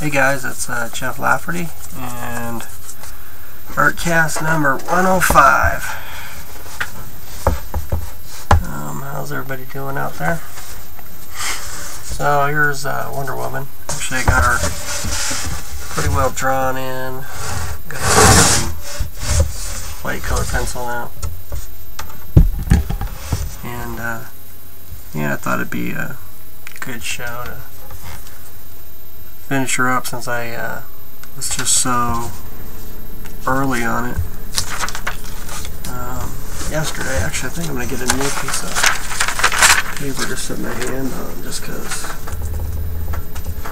Hey guys, it's uh, Jeff Lafferty and Artcast number 105. Um, how's everybody doing out there? So here's uh, Wonder Woman. Actually, I got her pretty well drawn in. Got some white color pencil now. And uh, yeah, I thought it'd be a good show to finish her up since I uh, was just so early on it. Um, yesterday, actually, I think I'm going to get a new piece of paper to set my hand on just because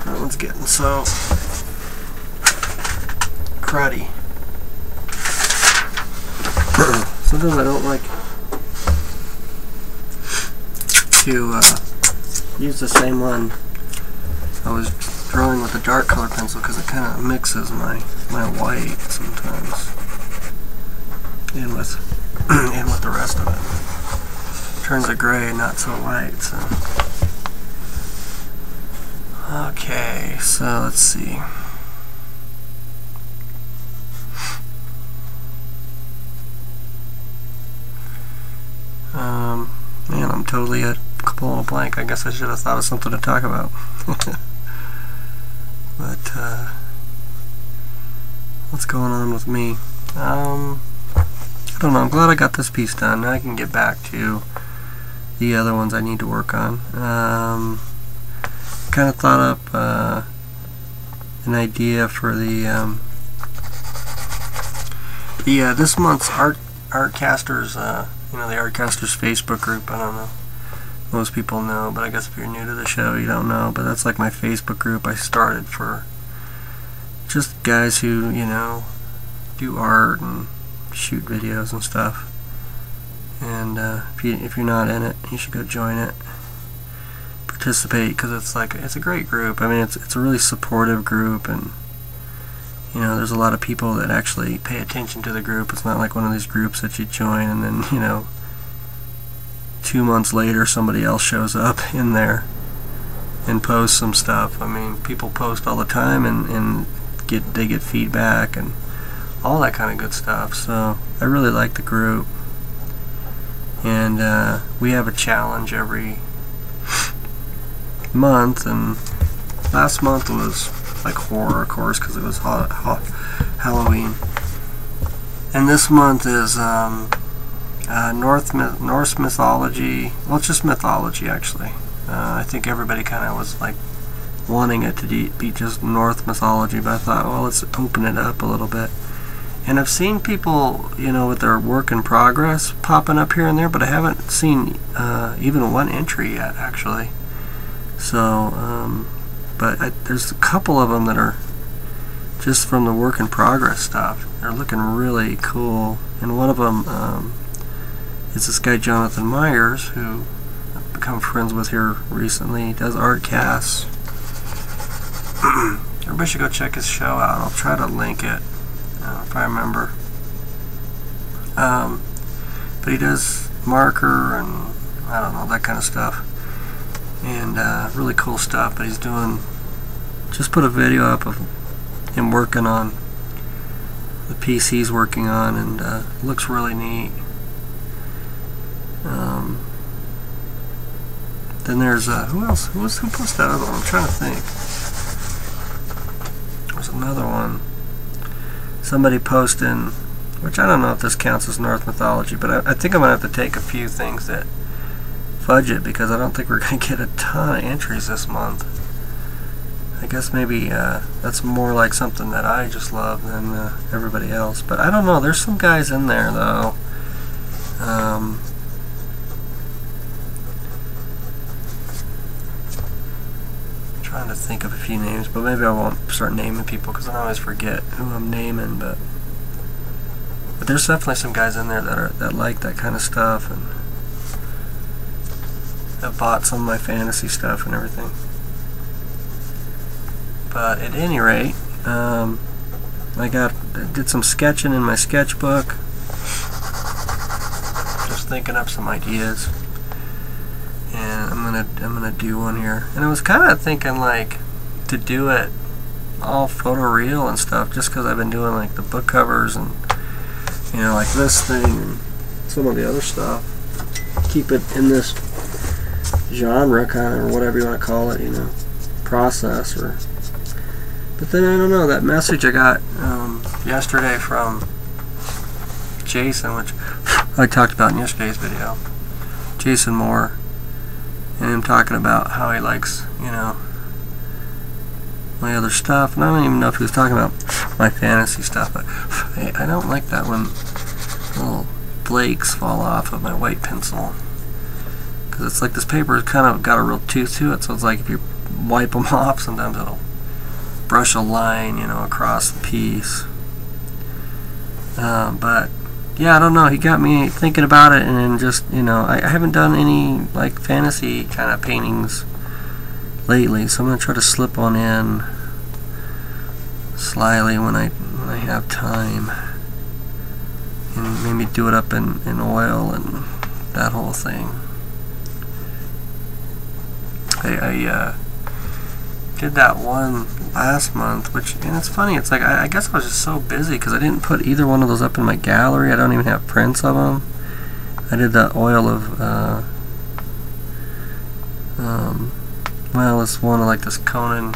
that one's getting so cruddy. Sometimes I don't like to uh, use the same one I was drawing with a dark color pencil because it kind of mixes my my white sometimes in with in with the rest of it. Turns a gray, not so white. So okay, so let's see. Um, man, I'm totally at pulling a blank. I guess I should have thought of something to talk about. but uh, what's going on with me? Um, I don't know. I'm glad I got this piece done. Now I can get back to the other ones I need to work on. Um, kind of thought up uh, an idea for the um, the uh, this month's art Artcasters. Uh, you know the Artcasters Facebook group. I don't know most people know, but I guess if you're new to the show, you don't know. But that's like my Facebook group I started for just guys who, you know, do art and shoot videos and stuff. And uh, if, you, if you're not in it, you should go join it. Participate because it's like it's a great group. I mean, it's it's a really supportive group, and you know, there's a lot of people that actually pay attention to the group. It's not like one of these groups that you join and then you know two months later somebody else shows up in there and posts some stuff. I mean, people post all the time and, and get they get feedback and all that kind of good stuff. So I really like the group. And uh, we have a challenge every month, and last month was like horror, of course, because it was ha ha Halloween. And this month is um, uh, North Norse mythology. Well, it's just mythology actually. Uh, I think everybody kind of was like wanting it to be just Norse mythology, but I thought, well, let's open it up a little bit. And I've seen people, you know, with their work in progress popping up here and there, but I haven't seen uh, even one entry yet, actually. So, um, but I, there's a couple of them that are just from the work in progress stuff. They're looking really cool, and one of them. Um, is this guy Jonathan Myers, who I've become friends with here recently. He does art casts. Everybody should go check his show out. I'll try to link it uh, if I remember. Um, but he does marker and I don't know that kind of stuff, and uh, really cool stuff. But he's doing just put a video up of him working on the piece he's working on, and uh, looks really neat. Um, then there's uh, who else? Who was who posted that other one? I'm trying to think. There's another one. Somebody posting, which I don't know if this counts as Norse mythology, but I, I think I'm gonna have to take a few things that fudge it because I don't think we're gonna get a ton of entries this month. I guess maybe uh, that's more like something that I just love than uh, everybody else. But I don't know. There's some guys in there though. Um, trying to think of a few names, but maybe I won't start naming people because I always forget who I'm naming. But but there's definitely some guys in there that are that like that kind of stuff and have bought some of my fantasy stuff and everything. But at any rate, um, I got did some sketching in my sketchbook. Just thinking up some ideas gonna I'm gonna do one here. And I was kind of thinking like to do it all photoreal and stuff just because I've been doing like the book covers and you know like this thing and some of the other stuff. Keep it in this genre kind of or whatever you want to call it you know process or but then I don't know that message I got um, yesterday from Jason which I talked about in yesterday's video Jason Moore and him talking about how he likes you know my other stuff. And I don't even know if he was talking about my fantasy stuff but I don't like that when little flakes fall off of my white pencil. Because it's like this paper has kind of got a real tooth to it so it's like if you wipe them off sometimes it'll brush a line you know across the piece. Um, but yeah I don't know. He got me thinking about it and just you know I, I haven't done any like fantasy kind of paintings lately so I'm gonna try to slip on in slyly when I when I have time and maybe do it up in, in oil and that whole thing. I, I uh, did that one last month, which, and it's funny, it's like, I, I guess I was just so busy because I didn't put either one of those up in my gallery. I don't even have prints of them. I did the oil of, uh, um, well, it's one of like this Conan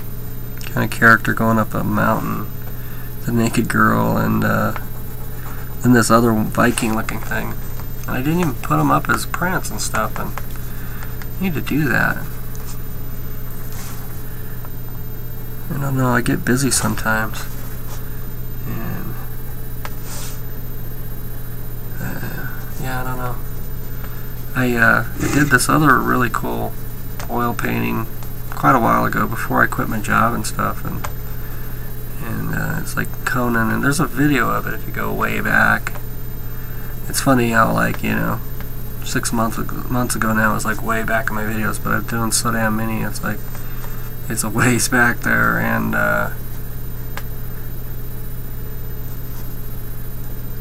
kind of character going up a mountain, the naked girl, and, uh, then this other Viking looking thing. And I didn't even put them up as prints and stuff, and I need to do that. I don't know, I get busy sometimes. And, uh, yeah, I don't know. I, uh, did this other really cool oil painting quite a while ago before I quit my job and stuff. And, and uh, it's like Conan, and there's a video of it if you go way back. It's funny how, like, you know, six months months ago now, it's like way back in my videos, but I've done so damn many, it's like, it's a ways back there and uh,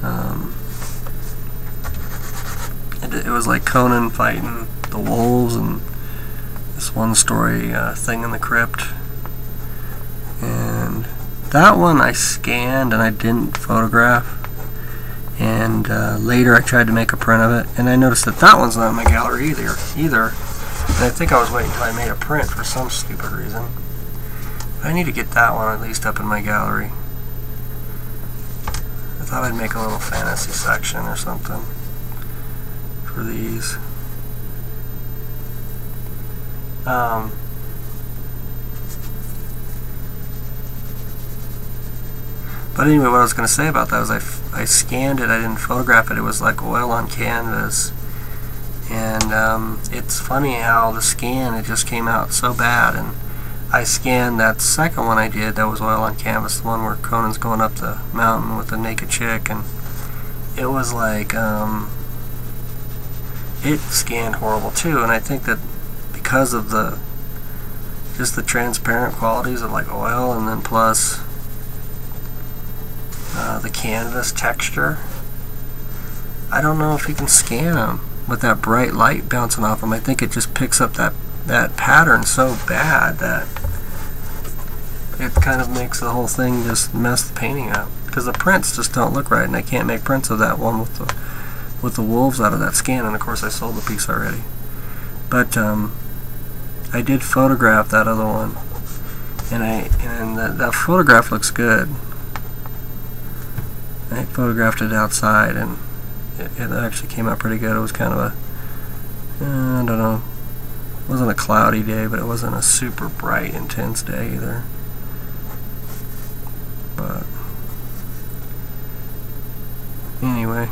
um, it, it, was like Conan fighting the wolves and this one story uh, thing in the crypt. And that one I scanned and I didn't photograph. And uh, later I tried to make a print of it and I noticed that that one's not in my gallery either either I think I was waiting until I made a print for some stupid reason. I need to get that one at least up in my gallery. I thought I'd make a little fantasy section or something for these. Um, but anyway, what I was going to say about that was I, I scanned it, I didn't photograph it, it was like oil on canvas and um, it's funny how the scan it just came out so bad. And I scanned that second one I did that was oil on canvas the one where Conan's going up the mountain with the naked chick. And it was like um, it scanned horrible too. And I think that because of the just the transparent qualities of like oil and then plus uh, the canvas texture I don't know if you can scan them with that bright light bouncing off them, I think it just picks up that, that pattern so bad that it kind of makes the whole thing just mess the painting up. Because the prints just don't look right, and I can't make prints of that one with the with the wolves out of that scan, and of course I sold the piece already. But um, I did photograph that other one, and I and that, that photograph looks good. I photographed it outside, and it, it actually came out pretty good. It was kind of a, uh, I don't know, it wasn't a cloudy day, but it wasn't a super bright, intense day either. But anyway,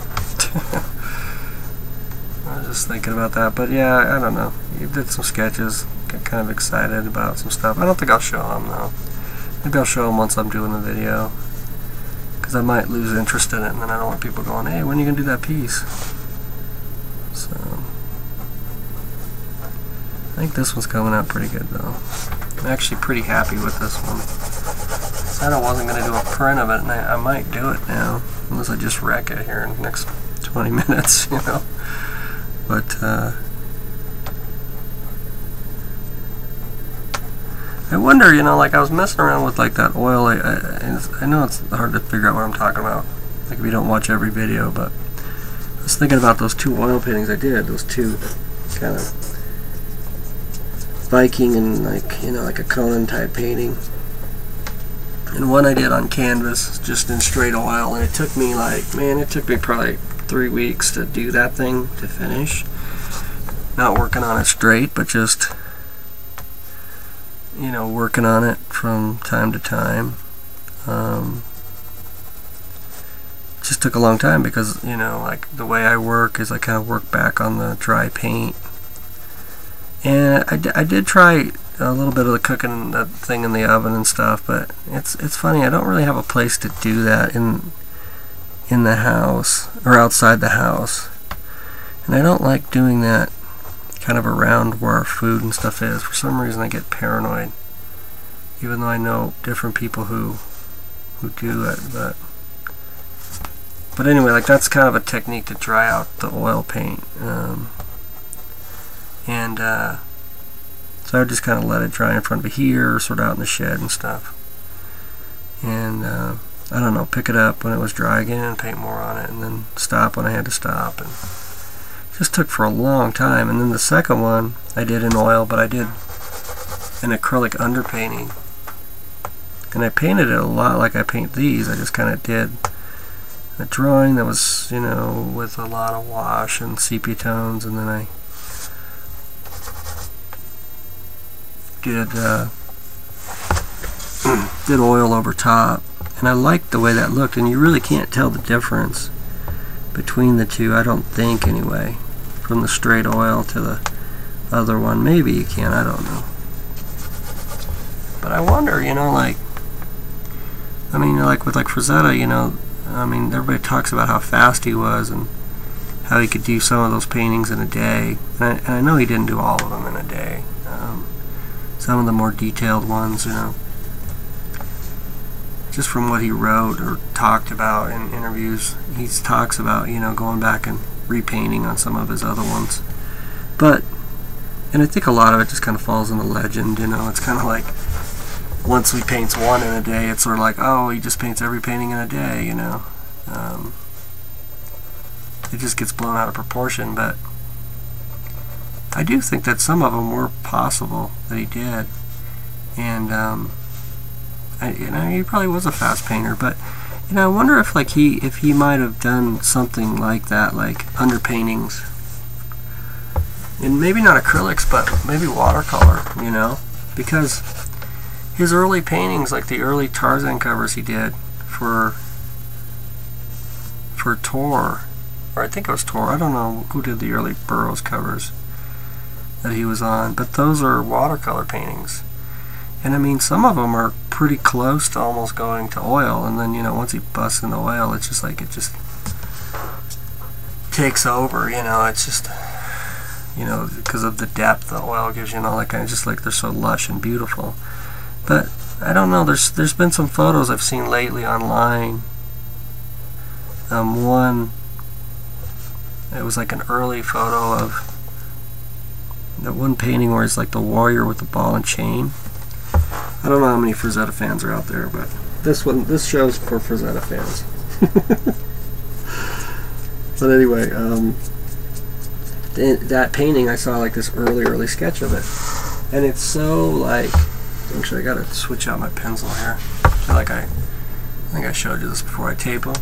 I was just thinking about that. But yeah, I don't know. You did some sketches. Got kind of excited about some stuff. I don't think I'll show them though. Maybe I'll show them once I'm doing the video because I might lose interest in it, and then I don't want people going, hey, when are you going to do that piece? So, I think this one's coming out pretty good, though. I'm actually pretty happy with this one. I said I wasn't going to do a print of it, and I, I might do it now, unless I just wreck it here in the next 20 minutes, you know. But, uh, I wonder, you know, like I was messing around with like that oil. I, I, I know it's hard to figure out what I'm talking about, like if you don't watch every video, but I was thinking about those two oil paintings I did, those two kind of Viking and like, you know, like a Conan type painting. And one I did on canvas, just in straight oil, and it took me like, man, it took me probably three weeks to do that thing to finish. Not working on it straight, but just you know, working on it from time to time. Um, just took a long time because, you know, like the way I work is I kind of work back on the dry paint. And I, I did try a little bit of the cooking that thing in the oven and stuff, but it's it's funny. I don't really have a place to do that in in the house or outside the house, and I don't like doing that kind of around where our food and stuff is. For some reason, I get paranoid, even though I know different people who who do it. But but anyway, like that's kind of a technique to dry out the oil paint, um, and uh, so I would just kind of let it dry in front of here, sort of out in the shed and stuff, and. Uh, I don't know, pick it up when it was dry again and paint more on it, and then stop when I had to stop. And just took for a long time. And then the second one I did in oil, but I did an acrylic underpainting. And I painted it a lot like I paint these. I just kind of did a drawing that was, you know, with a lot of wash and sepia tones, and then I did uh, did oil over top. And I liked the way that looked, and you really can't tell the difference between the two, I don't think anyway from the straight oil to the other one. Maybe you can, I don't know. But I wonder, you know, like, I mean, like with like Frazetta, you know, I mean, everybody talks about how fast he was and how he could do some of those paintings in a day. And I, and I know he didn't do all of them in a day. Um, some of the more detailed ones, you know, just from what he wrote or talked about in interviews, he talks about, you know, going back and repainting on some of his other ones. But, and I think a lot of it just kind of falls into legend, you know, it's kind of like once he paints one in a day, it's sort of like, oh, he just paints every painting in a day, you know. Um, it just gets blown out of proportion, but I do think that some of them were possible that he did. And, um, I, you know, he probably was a fast painter, but know, I wonder if like he if he might have done something like that, like underpaintings, and maybe not acrylics, but maybe watercolor. You know, because his early paintings, like the early Tarzan covers he did for for Tor, or I think it was Tor. I don't know who did the early Burroughs covers that he was on, but those are watercolor paintings. And I mean, some of them are pretty close to almost going to oil, and then you know once he busts into oil, it's just like it just takes over. You know, it's just you know because of the depth the oil gives you and all that kind of just like they're so lush and beautiful. But I don't know. There's there's been some photos I've seen lately online. Um, one it was like an early photo of that one painting where it's like the warrior with the ball and chain I don't know how many Frazetta fans are out there, but this one, this show's for Frazetta fans. but anyway, um, th that painting, I saw like this early, early sketch of it, and it's so like. Actually, I gotta switch out my pencil here. Feel like I, I think I showed you this before. I tape them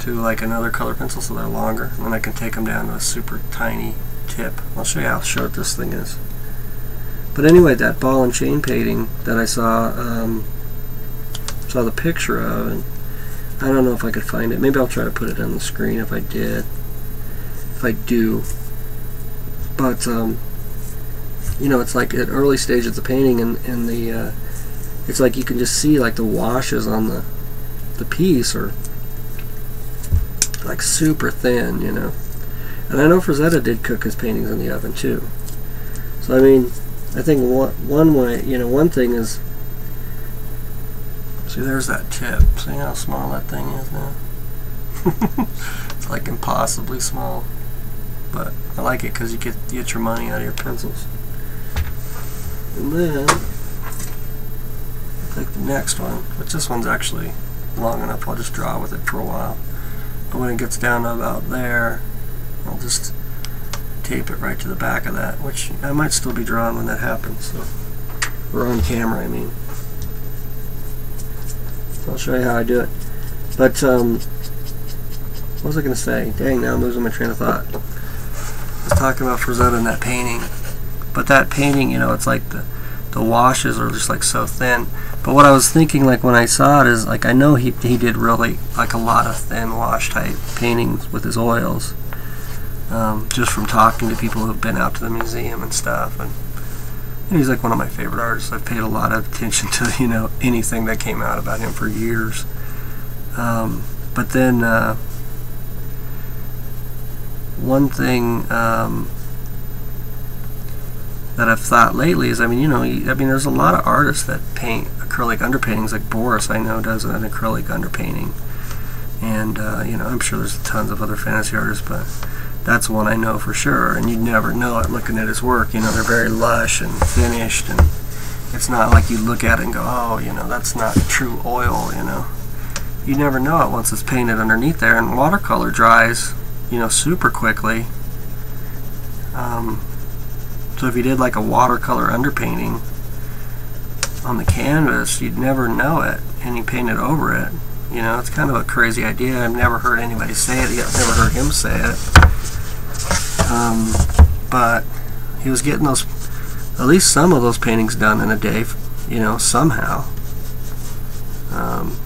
to like another color pencil so they're longer, and then I can take them down to a super tiny tip. I'll show you how short this thing is. But anyway, that ball and chain painting that I saw um, saw the picture of, and I don't know if I could find it. Maybe I'll try to put it on the screen if I did. If I do. But, um, you know, it's like at early stage of the painting, and, and the, uh, it's like you can just see like the washes on the, the piece are like super thin, you know. And I know Frazetta did cook his paintings in the oven too. So I mean, I think one, one way, you know, one thing is, see there's that tip. See how small that thing is now? it's like impossibly small. But I like it because you get, you get your money out of your pencils. And then take the next one, which this one's actually long enough. I'll just draw with it for a while. But when it gets down to about there, I'll just tape it right to the back of that, which I might still be drawing when that happens. So, or on camera, I mean. So I'll show you how I do it. But um, what was I going to say? Dang, now I'm losing my train of thought. I was talking about Frazetta and that painting. But that painting, you know, it's like the the washes are just like so thin. But what I was thinking, like when I saw it, is like I know he he did really like a lot of thin wash type paintings with his oils, um, just from talking to people who've been out to the museum and stuff. And, and he's like one of my favorite artists. I've paid a lot of attention to you know anything that came out about him for years. Um, but then uh, one thing. Um, that I've thought lately is, I mean, you know, I mean, there's a lot of artists that paint acrylic underpaintings. Like Boris, I know, does an acrylic underpainting, and uh, you know, I'm sure there's tons of other fantasy artists, but that's one I know for sure. And you'd never know it looking at his work. You know, they're very lush and finished, and it's not like you look at it and go, oh, you know, that's not true oil. You know, you never know it once it's painted underneath there. And watercolor dries, you know, super quickly. Um, so if you did like a watercolor underpainting on the canvas, you'd never know it, and you painted over it. You know, it's kind of a crazy idea. I've never heard anybody say it. I've never heard him say it. Um, but he was getting those, at least some of those paintings done in a day, you know, somehow. Um,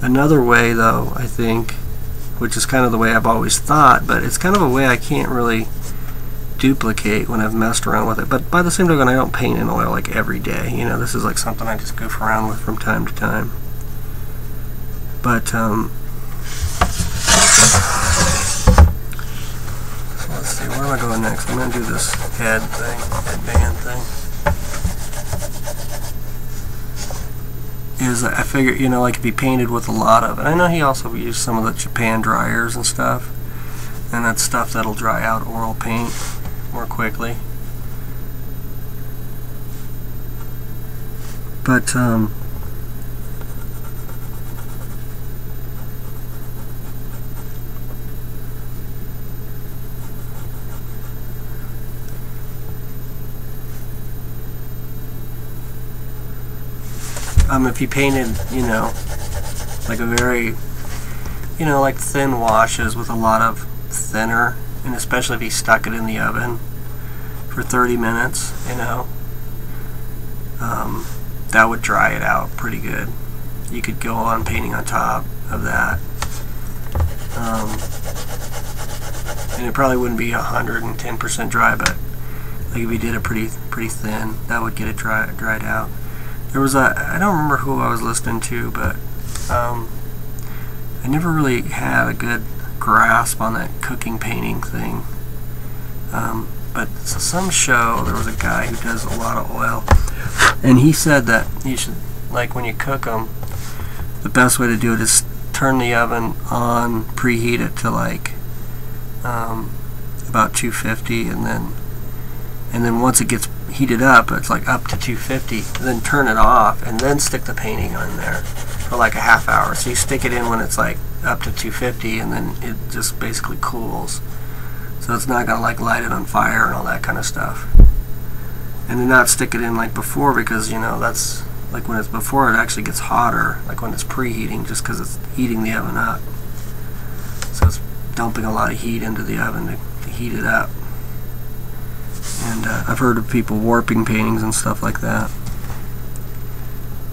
another way, though, I think, which is kind of the way I've always thought, but it's kind of a way I can't really duplicate when I've messed around with it. But by the same token, I don't paint in oil like every day. You know, this is like something I just goof around with from time to time. But, um, let's see, where am I going next? I'm going to do this head thing, headband thing. Is I figure, you know, like if he painted with a lot of it. I know he also used some of the Japan dryers and stuff. And that's stuff that'll dry out oil paint more quickly. But, um, um, if you painted, you know, like a very, you know, like thin washes with a lot of thinner and especially if you stuck it in the oven for 30 minutes, you know, um, that would dry it out pretty good. You could go on painting on top of that. Um, and it probably wouldn't be 110% dry, but like if you did it pretty pretty thin, that would get it dry, dried out. There was a, I don't remember who I was listening to, but um, I never really had a good grasp on that cooking painting thing. Um, but so some show there was a guy who does a lot of oil, and he said that you should like when you cook them, the best way to do it is turn the oven on, preheat it to like um, about 250, and then and then once it gets heated up, it's like up to 250. Then turn it off, and then stick the painting on there for like a half hour. So you stick it in when it's like up to 250 and then it just basically cools. So it's not to like light it on fire and all that kind of stuff. And then not stick it in like before because, you know, that's like when it's before it actually gets hotter, like when it's preheating just because it's heating the oven up. So it's dumping a lot of heat into the oven to, to heat it up. And uh, I've heard of people warping paintings and stuff like that.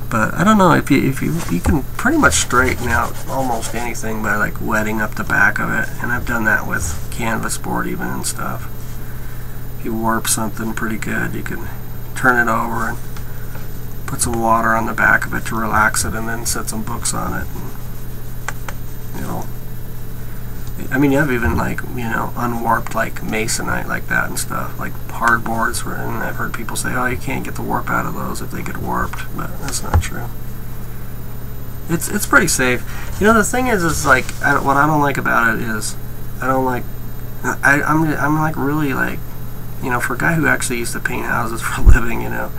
But I don't know if you if you you can pretty much straighten out almost anything by like wetting up the back of it, and I've done that with canvas board even and stuff. If you warp something pretty good, you can turn it over and put some water on the back of it to relax it, and then set some books on it. And, you know, I mean, you have even like you know unwarped like masonite like that and stuff, like hard boards. Where, and I've heard people say, "Oh, you can't get the warp out of those if they get warped," but that's not true. It's it's pretty safe. You know, the thing is, is like I, what I don't like about it is I don't like I I'm I'm like really like you know, for a guy who actually used to paint houses for a living, you know,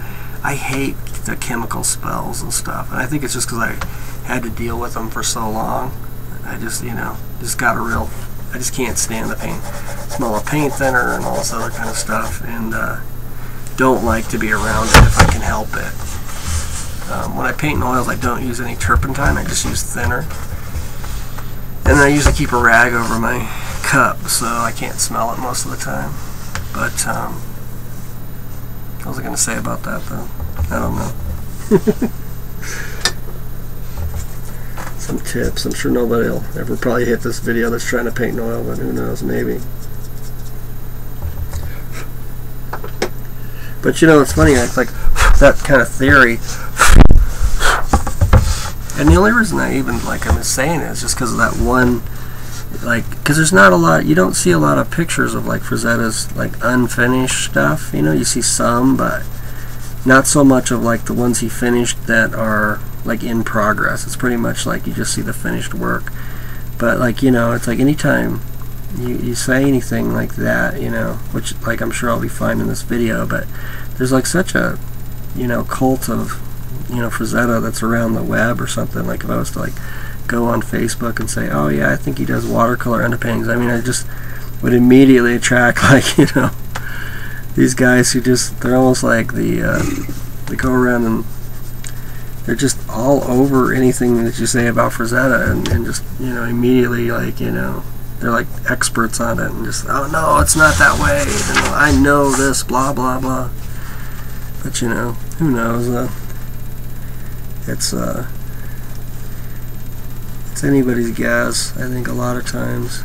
I hate the chemical spells and stuff. And I think it's just because I had to deal with them for so long. I just, you know, just got a real, I just can't stand the paint smell of paint thinner and all this other kind of stuff. And uh, don't like to be around it if I can help it. Um, when I paint in oils, I don't use any turpentine. I just use thinner. And I usually keep a rag over my cup so I can't smell it most of the time. But, um, what was I going to say about that though? I don't know. Some tips. I'm sure nobody will ever probably hit this video that's trying to paint in oil, but who knows, maybe. But you know, it's funny, it's like that kind of theory. And the only reason I even like I'm saying it is just because of that one, like, because there's not a lot. You don't see a lot of pictures of like Frazetta's like unfinished stuff. You know, you see some, but not so much of like the ones he finished that are like in progress. It's pretty much like you just see the finished work. But like you know, it's like anytime you, you say anything like that, you know, which like I'm sure I'll be fine in this video, but there's like such a you know cult of you know Frazetta that's around the web or something. Like if I was to like go on Facebook and say, oh yeah, I think he does watercolor underpaintings. I mean, I just would immediately attract like you know these guys who just they're almost like the uh, they go around and they're just all over anything that you say about Frazetta and, and just you know immediately like you know they're like experts on it and just oh no it's not that way. I know this blah blah blah. But you know who knows uh, it's uh it's anybody's guess I think a lot of times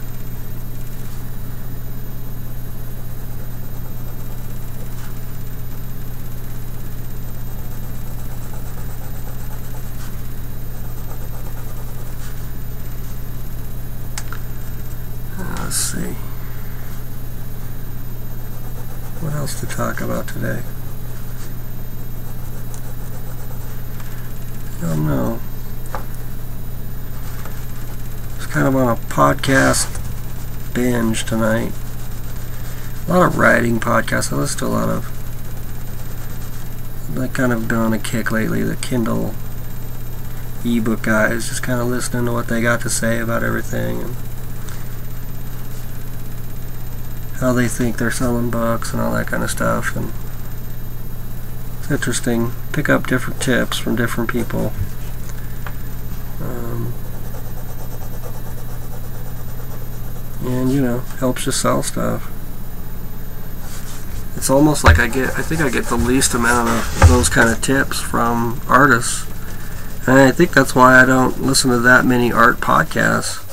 let's see. What else to talk about today? I don't know. It's kind of on a podcast binge tonight. A lot of writing podcasts. I listen to a lot of. I've kind of been on a kick lately. The Kindle ebook guys, just kind of listening to what they got to say about everything and how they think they're selling books and all that kind of stuff. And it's interesting. Pick up different tips from different people. Um, and you know, helps you sell stuff. It's almost like I get, I think I get the least amount of those kind of tips from artists. And I think that's why I don't listen to that many art podcasts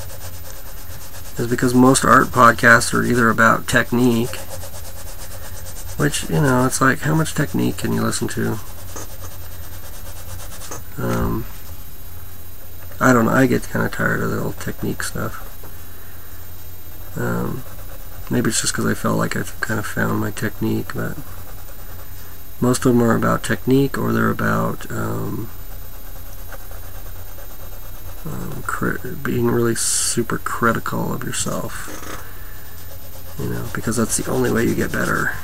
is because most art podcasts are either about technique, which, you know, it's like, how much technique can you listen to? Um, I don't know, I get kind of tired of the old technique stuff. Um, maybe it's just because I felt like I've kind of found my technique, but most of them are about technique or they're about um, um, being really super critical of yourself. You know, because that's the only way you get better.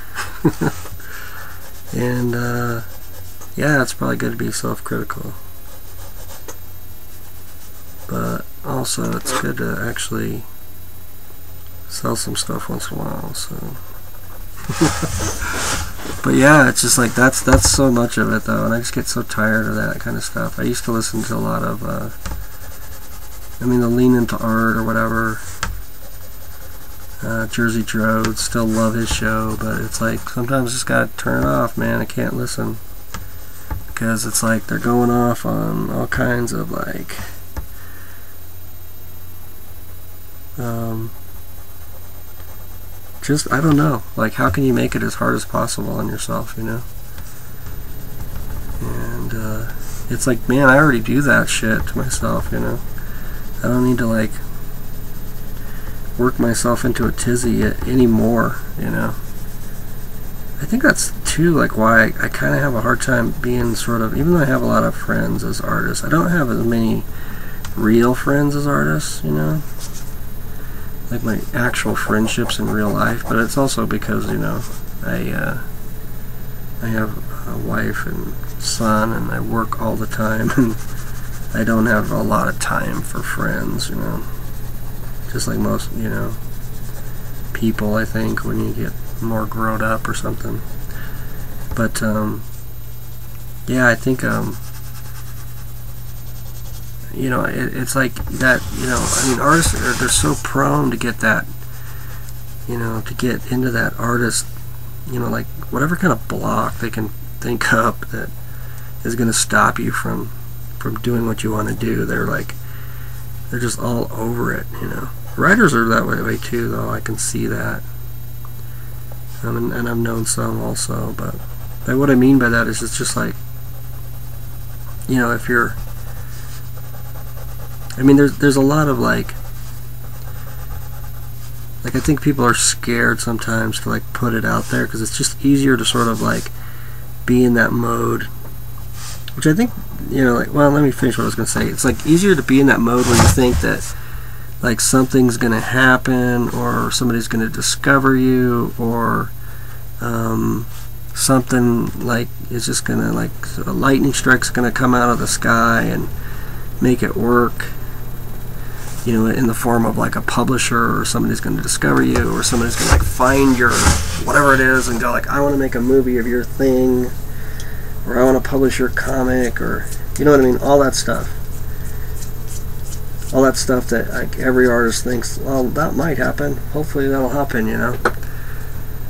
and uh, yeah, it's probably good to be self-critical. But also, it's good to actually sell some stuff once in a while. So. but yeah, it's just like that's that's so much of it though, and I just get so tired of that kind of stuff. I used to listen to a lot of. Uh, I mean, the lean into art or whatever. Uh, Jersey Drode, still love his show, but it's like sometimes just gotta turn it off, man. I can't listen because it's like they're going off on all kinds of like um, just I don't know. Like, how can you make it as hard as possible on yourself? You know. And uh, it's like, man, I already do that shit to myself. You know. I don't need to like work myself into a tizzy anymore, you know. I think that's too like why I, I kind of have a hard time being sort of even though I have a lot of friends as artists, I don't have as many real friends as artists, you know. Like my actual friendships in real life, but it's also because, you know, I uh, I have a wife and son, and I work all the time, and I don't have a lot of time for friends, you know. Just like most, you know, people, I think, when you get more grown up or something. But, um, yeah, I think, um, you know, it, it's like that, you know, I mean, artists, are, they're so prone to get that, you know, to get into that artist, you know, like whatever kind of block they can think up that is going to stop you from from doing what you want to do. They're like they're just all over it, you know. Writers are that way, too, though. I can see that, um, and, and I've known some also. But what I mean by that is, it's just like you know, if you're, I mean, there's there's a lot of like. Like I think people are scared sometimes to like put it out there because it's just easier to sort of like be in that mode which I think you know like well let me finish what I was gonna say. It's like easier to be in that mode when you think that like something's gonna happen or somebody's gonna discover you or um, something like is just gonna like a lightning strike's gonna come out of the sky and make it work you know in the form of like a publisher or somebody's gonna discover you or somebody's gonna like find your whatever it is and go like I want to make a movie of your thing or I want to publish your comic, or you know what I mean, all that stuff. All that stuff that like every artist thinks, well, that might happen. Hopefully, that'll happen, you know.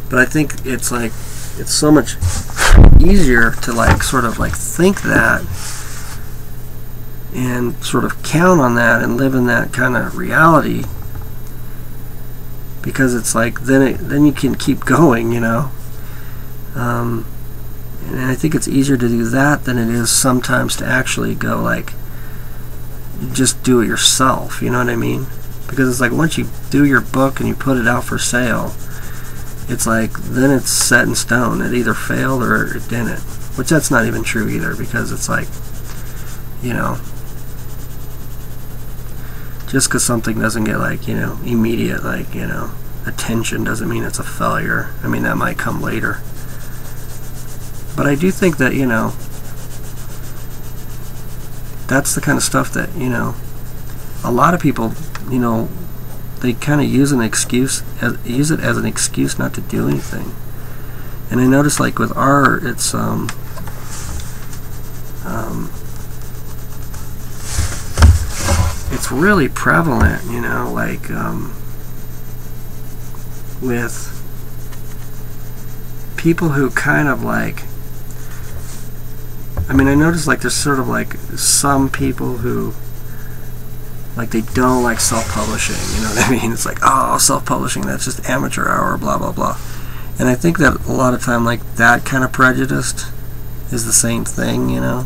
But I think it's like it's so much easier to like sort of like think that and sort of count on that and live in that kind of reality because it's like then it then you can keep going, you know. Um, and I think it's easier to do that than it is sometimes to actually go like just do it yourself, you know what I mean? Because it's like once you do your book and you put it out for sale, it's like then it's set in stone. It either failed or it didn't. Which that's not even true either because it's like, you know, just because something doesn't get like, you know, immediate, like, you know, attention doesn't mean it's a failure. I mean, that might come later. But I do think that, you know, that's the kind of stuff that, you know, a lot of people, you know, they kind of use an excuse, as, use it as an excuse not to do anything. And I notice, like with art, it's um, um, it's really prevalent, you know, like um, with people who kind of like I mean, I noticed like there's sort of like some people who like they don't like self-publishing. You know what I mean? It's like oh, self-publishing that's just amateur hour, blah blah blah. And I think that a lot of time like that kind of prejudice is the same thing, you know,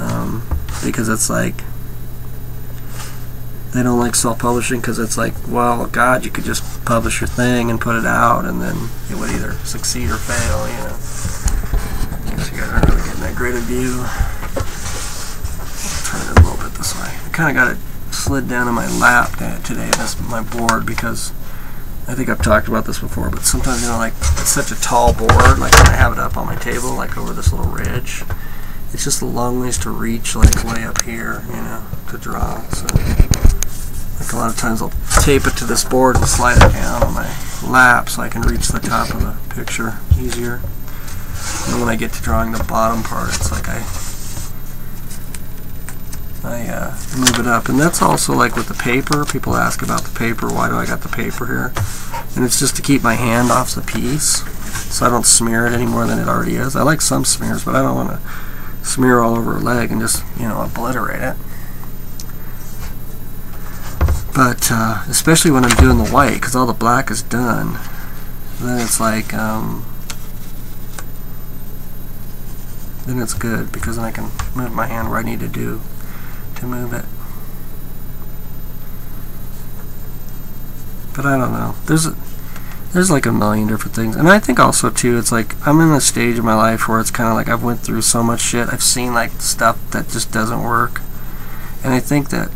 um, because it's like they don't like self-publishing because it's like, well, God, you could just publish your thing and put it out, and then it would either succeed or fail, you know. That great a view. Turn it a little bit this way. I kind of got it slid down in my lap today. That's my board because I think I've talked about this before, but sometimes, you know, like, it's such a tall board, like, when I have it up on my table, like, over this little ridge, it's just a long ways to reach, like, way up here, you know, to draw, so, like, a lot of times I'll tape it to this board and slide it down on my lap so I can reach the top of the picture easier. And when I get to drawing the bottom part, it's like I I uh, move it up. And that's also like with the paper. People ask about the paper. Why do I got the paper here? And it's just to keep my hand off the piece so I don't smear it any more than it already is. I like some smears, but I don't want to smear all over a leg and just, you know, obliterate it. But uh, especially when I'm doing the white, because all the black is done, then it's like, um, then it's good because then I can move my hand where I need to do to move it. But I don't know. There's there's like a million different things, and I think also too, it's like I'm in a stage of my life where it's kind of like I've went through so much shit. I've seen like stuff that just doesn't work, and I think that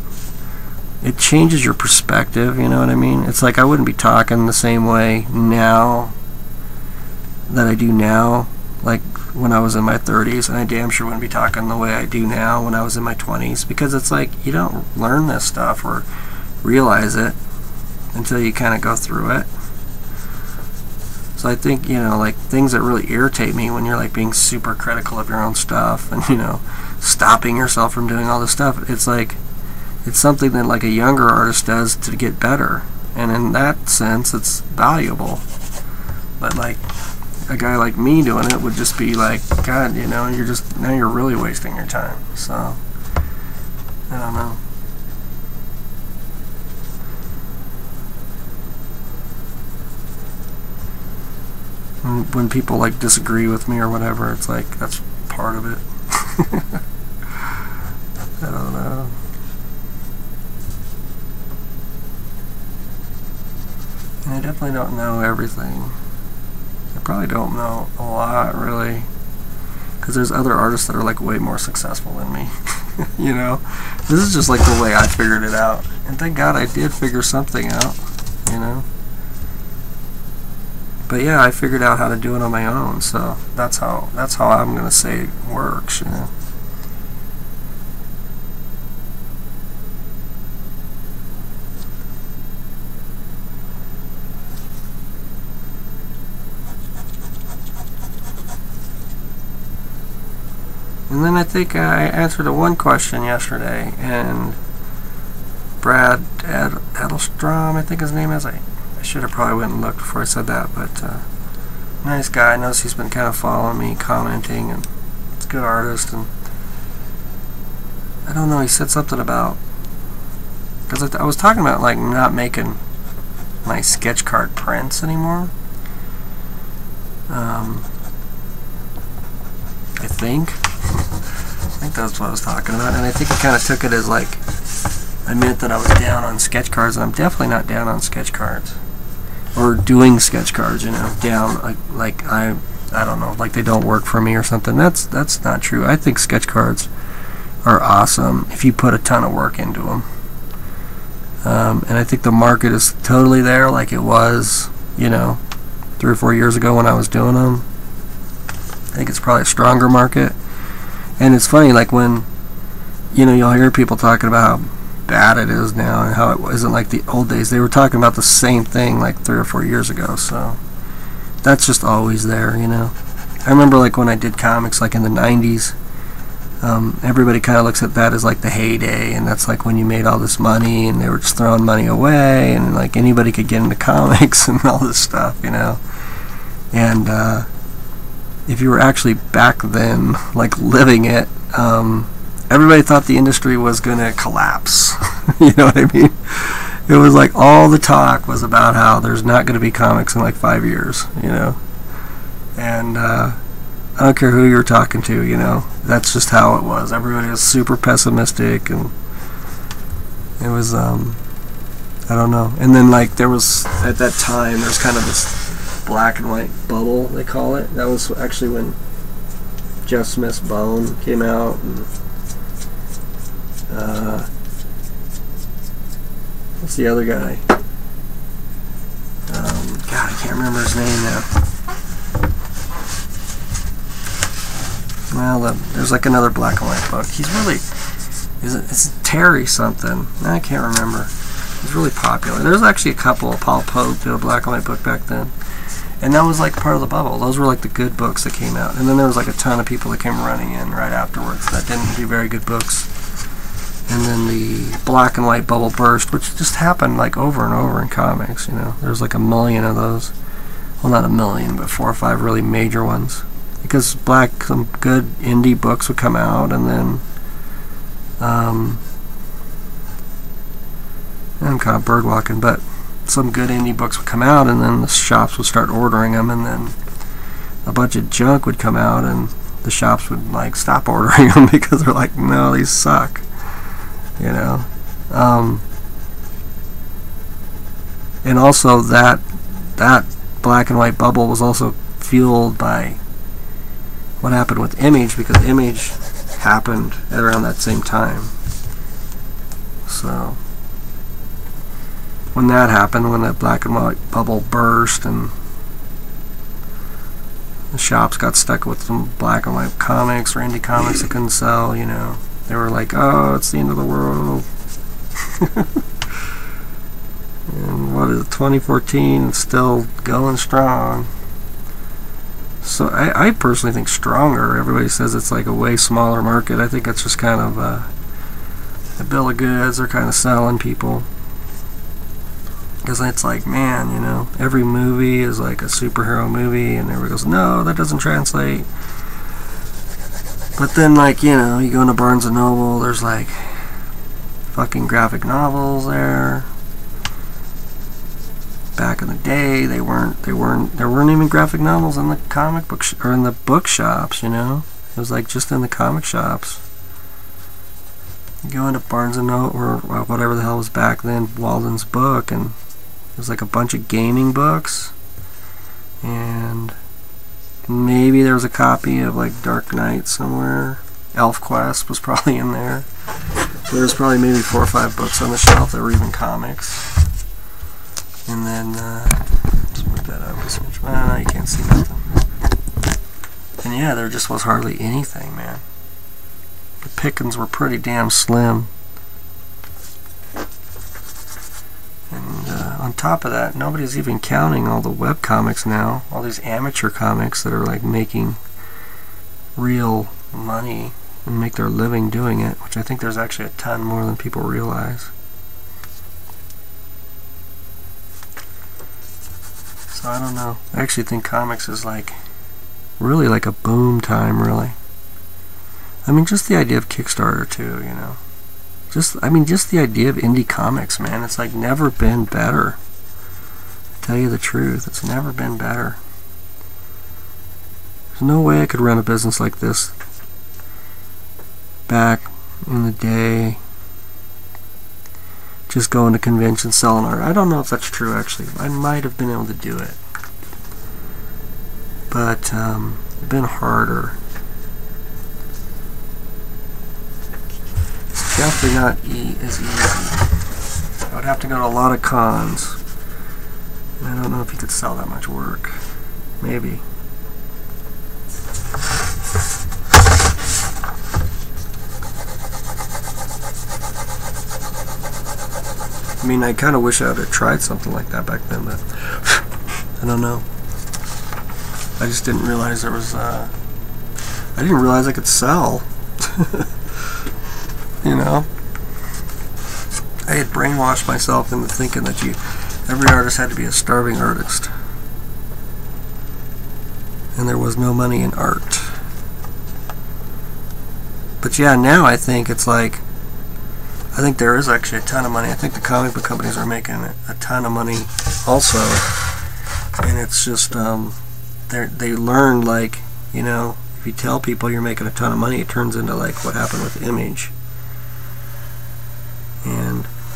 it changes your perspective. You know what I mean? It's like I wouldn't be talking the same way now that I do now, like when I was in my 30s, and I damn sure wouldn't be talking the way I do now when I was in my 20s because it's like you don't learn this stuff or realize it until you kind of go through it. So I think, you know, like things that really irritate me when you're like being super critical of your own stuff and, you know, stopping yourself from doing all this stuff. It's like, it's something that like a younger artist does to get better. And in that sense, it's valuable. But like a guy like me doing it would just be like, God, you know, you're just, now you're really wasting your time. So, I don't know. when people like disagree with me or whatever, it's like that's part of it. I don't know. And I definitely don't know everything. I probably don't know a lot, really. Because there's other artists that are like way more successful than me. you know? This is just like the way I figured it out. And thank God I did figure something out, you know? but yeah, I figured out how to do it on my own. So that's how that's how I'm gonna say it works. You know. And then I think I answered a one question yesterday, and Brad Ad Utterstrom, I think his name is. I should have probably went and looked before I said that, but uh, nice guy. Knows he's been kind of following me, commenting, and it's a good artist. And I don't know. He said something about because I, I was talking about like not making my sketch card prints anymore. Um, I think. I think that's what I was talking about, and I think he kind of took it as like I meant that I was down on sketch cards, and I'm definitely not down on sketch cards or doing sketch cards, you know, down like like I I don't know, like they don't work for me or something. That's that's not true. I think sketch cards are awesome if you put a ton of work into them. Um, and I think the market is totally there, like it was, you know, three or four years ago when I was doing them. I think it's probably a stronger market. And it's funny, like when, you know, you'll hear people talking about how bad it is now and how it wasn't like the old days. They were talking about the same thing like three or four years ago, so that's just always there, you know. I remember like when I did comics like in the 90s, um, everybody kind of looks at that as like the heyday, and that's like when you made all this money and they were just throwing money away, and like anybody could get into comics and all this stuff, you know. And uh, if you were actually back then, like living it, um, everybody thought the industry was going to collapse. you know what I mean? It was like all the talk was about how there's not going to be comics in like five years, you know. And uh, I don't care who you're talking to, you know. That's just how it was. Everybody was super pessimistic, and it was, um, I don't know. And then like there was at that time there's kind of this black and white bubble they call it. That was actually when Jeff Smith's Bone came out. And, uh, what's the other guy? Um, God, I can't remember his name now. Well, the, there's like another black and white book. He's really, is it, it's Terry something. I can't remember. He's really popular. There's actually a couple. of Paul Pope did a black and white book back then. And that was like part of the bubble. Those were like the good books that came out. And then there was like a ton of people that came running in right afterwards that didn't do very good books and then the black and white bubble burst, which just happened like over and over in comics. You know, there's like a million of those. Well, not a million, but four or five really major ones. Because black, some good indie books would come out, and then um, I'm kind of bird walking, but some good indie books would come out, and then the shops would start ordering them, and then a bunch of junk would come out, and the shops would like stop ordering them because they're like, no, these suck you know. Um, and also that that black and white bubble was also fueled by what happened with Image because Image happened at around that same time. So when that happened, when that black and white bubble burst and the shops got stuck with some black and white comics or indie comics that couldn't sell, you know. They were like, oh, it's the end of the world. and what is it, 2014? Still going strong. So I, I personally think stronger. Everybody says it's like a way smaller market. I think it's just kind of uh, a bill of goods. They're kind of selling people. Because it's like, man, you know, every movie is like a superhero movie, and everybody goes, no, that doesn't translate. But then, like, you know, you go into Barnes and Noble, there's like fucking graphic novels there. Back in the day, they weren't, they weren't, there weren't even graphic novels in the comic book, or in the bookshops, you know? It was like just in the comic shops. You go into Barnes and Noble, or whatever the hell was back then, Waldenbooks, and there's like a bunch of gaming books. And maybe there was a copy of like Dark Knight somewhere. ElfQuest was probably in there. So there's probably maybe four or five books on the shelf that were even comics. And then, uh, just move that much. Well, no, you can't see nothing. And yeah, there just was hardly anything, man. The pickings were pretty damn slim. And uh, on top of that, nobody's even counting all the web comics now. All these amateur comics that are like making real money and make their living doing it, which I think there's actually a ton more than people realize. So I don't know. I actually think comics is like really like a boom time, really. I mean, just the idea of Kickstarter too, you know. Just, I mean, just the idea of indie comics, man. It's like never been better. To tell you the truth, it's never been better. There's no way I could run a business like this back in the day. Just going to conventions, selling art. I don't know if that's true, actually. I might have been able to do it. But, um, been harder. Definitely not e as easy. I would have to go to a lot of cons. And I don't know if you could sell that much work. Maybe. I mean, I kind of wish I would have tried something like that back then, but I don't know. I just didn't realize there was, uh, I didn't realize I could sell. you know. I had brainwashed myself into thinking that you, every artist had to be a starving artist. And there was no money in art. But yeah, now I think it's like, I think there is actually a ton of money. I think the comic book companies are making a ton of money also. And it's just, um, they learn like, you know, if you tell people you're making a ton of money, it turns into like what happened with Image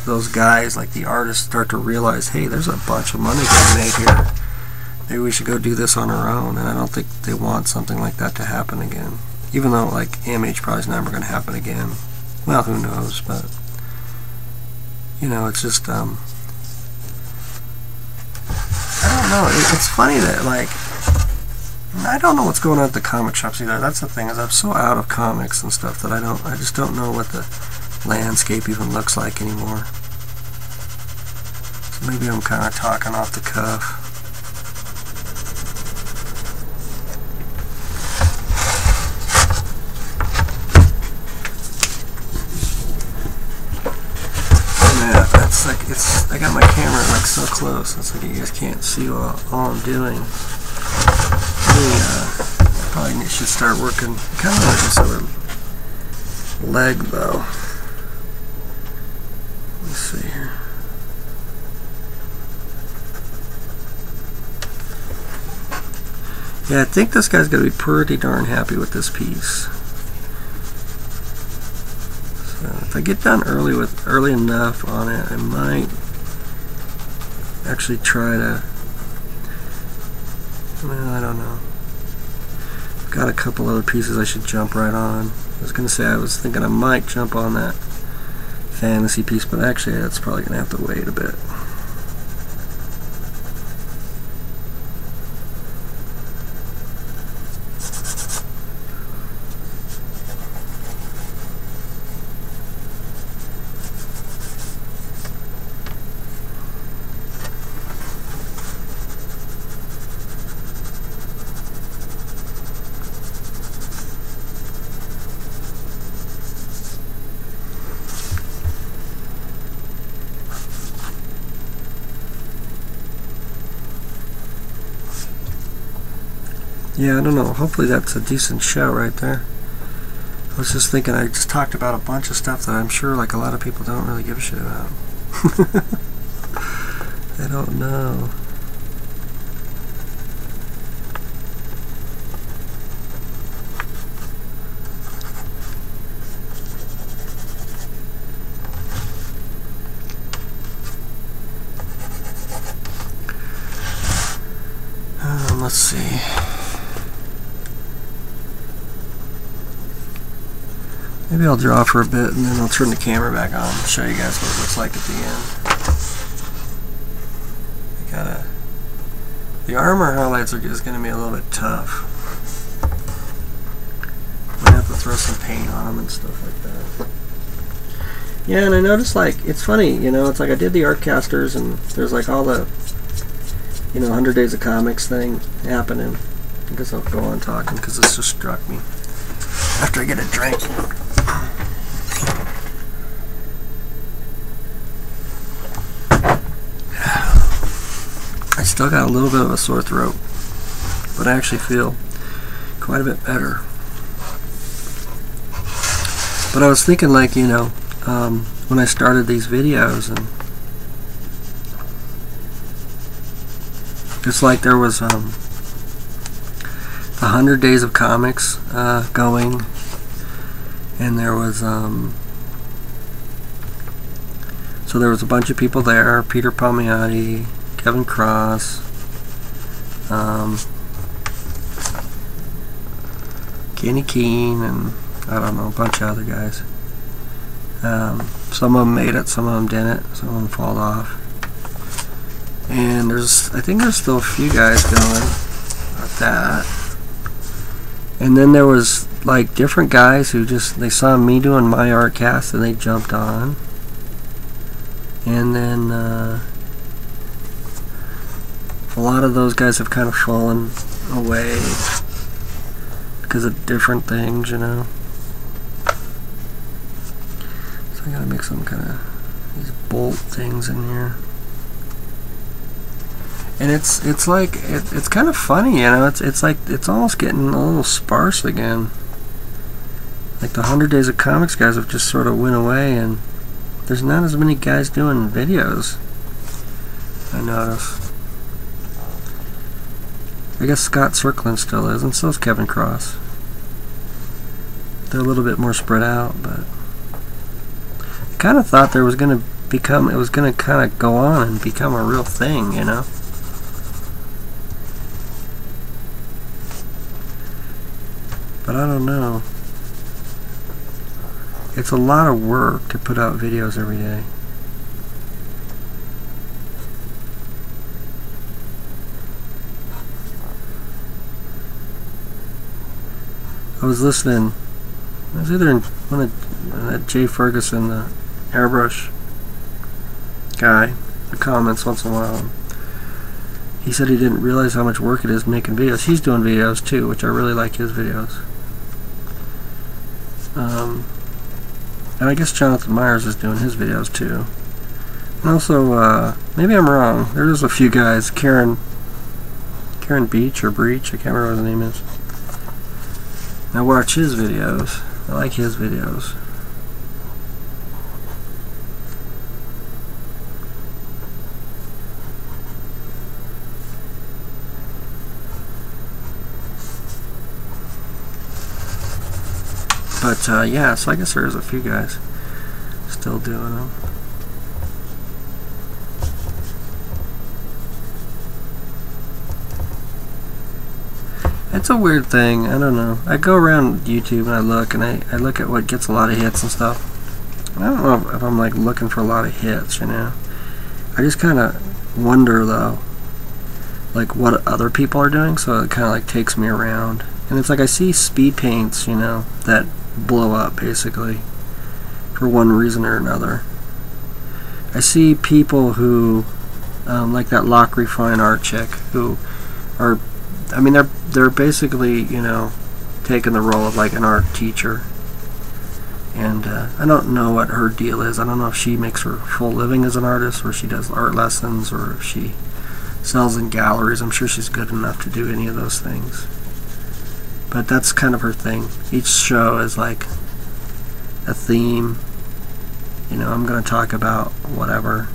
those guys, like the artists, start to realize, hey, there's a bunch of money to be made here. Maybe we should go do this on our own. And I don't think they want something like that to happen again. Even though, like, Image probably is never going to happen again. Well, who knows, but, you know, it's just, um, I don't know. it's funny that, like, I don't know what's going on at the comic shops either. That's the thing, is I'm so out of comics and stuff that I don't, I just don't know what the landscape even looks like anymore. So maybe I'm kind of talking off the cuff. That's like it's. I got my camera like so close. It's like you guys can't see all, all I'm doing. Me, uh, probably should start working kind of like this other leg though. Let's see here. Yeah, I think this guy's going to be pretty darn happy with this piece. So if I get done early with early enough on it, I might actually try to. Well, I don't know. I've got a couple other pieces I should jump right on. I was going to say I was thinking I might jump on that fantasy piece, but actually that's probably going to have to wait a bit. Yeah, I don't know. Hopefully that's a decent show right there. I was just thinking, I just talked about a bunch of stuff that I'm sure like a lot of people don't really give a shit about. I don't know. Um, let's see. Maybe I'll draw for a bit and then I'll turn the camera back on and show you guys what it looks like at the end. I gotta. The armor highlights are just gonna be a little bit tough. I have to throw some paint on them and stuff like that. Yeah, and I noticed like it's funny, you know, it's like I did the Artcasters and there's like all the, you know, 100 Days of Comics thing happening. I guess I'll go on talking because this just struck me after I get a drink. Still got a little bit of a sore throat, but I actually feel quite a bit better. But I was thinking, like, you know, um, when I started these videos, and it's like there was um, a hundred days of comics uh, going, and there was um, so there was a bunch of people there: Peter Palmiotti, Kevin Cross, um, Kenny Keene, and I don't know a bunch of other guys. Um, some of them made it, some of them didn't, some of them fall off. And there's, I think there's still a few guys going at that. And then there was like different guys who just, they saw me doing my art cast and they jumped on. And then uh, a lot of those guys have kind of fallen away because of different things, you know. So I gotta make some kind of these bolt things in here. And it's it's like it, it's kind of funny, you know. It's it's like it's almost getting a little sparse again. Like the Hundred Days of Comics guys have just sort of went away, and there's not as many guys doing videos. I notice. I guess Scott Circlin still is, and so is Kevin Cross. They're a little bit more spread out, but I kind of thought there was going to become, it was going to kind of go on and become a real thing, you know? But I don't know. It's a lot of work to put out videos every day. I was listening. I was either in one of uh, Jay Ferguson, the airbrush guy, the comments once in a while. He said he didn't realize how much work it is making videos. He's doing videos too, which I really like his videos. Um, and I guess Jonathan Myers is doing his videos too. And also, uh, maybe I'm wrong. There's a few guys. Karen, Karen Beach or Breach. I can't remember what his name is. I watch his videos. I like his videos. But uh, yeah, so I guess there's a few guys still doing them. It's a weird thing. I don't know. I go around YouTube and I look and I, I look at what gets a lot of hits and stuff. I don't know if, I'm like looking for a lot of hits, you know. I just kind of wonder though, like what other people are doing. So it kind of like takes me around. And it's like I see speed paints, you know, that blow up basically for one reason or another. I see people who, um, like that Lachri Fine art chick, who are, I mean, they're they're basically, you know, taking the role of like an art teacher. And uh, I don't know what her deal is. I don't know if she makes her full living as an artist, or she does art lessons, or if she sells in galleries. I'm sure she's good enough to do any of those things. but that's kind of her thing. Each show is like a theme. You know, I'm going to talk about whatever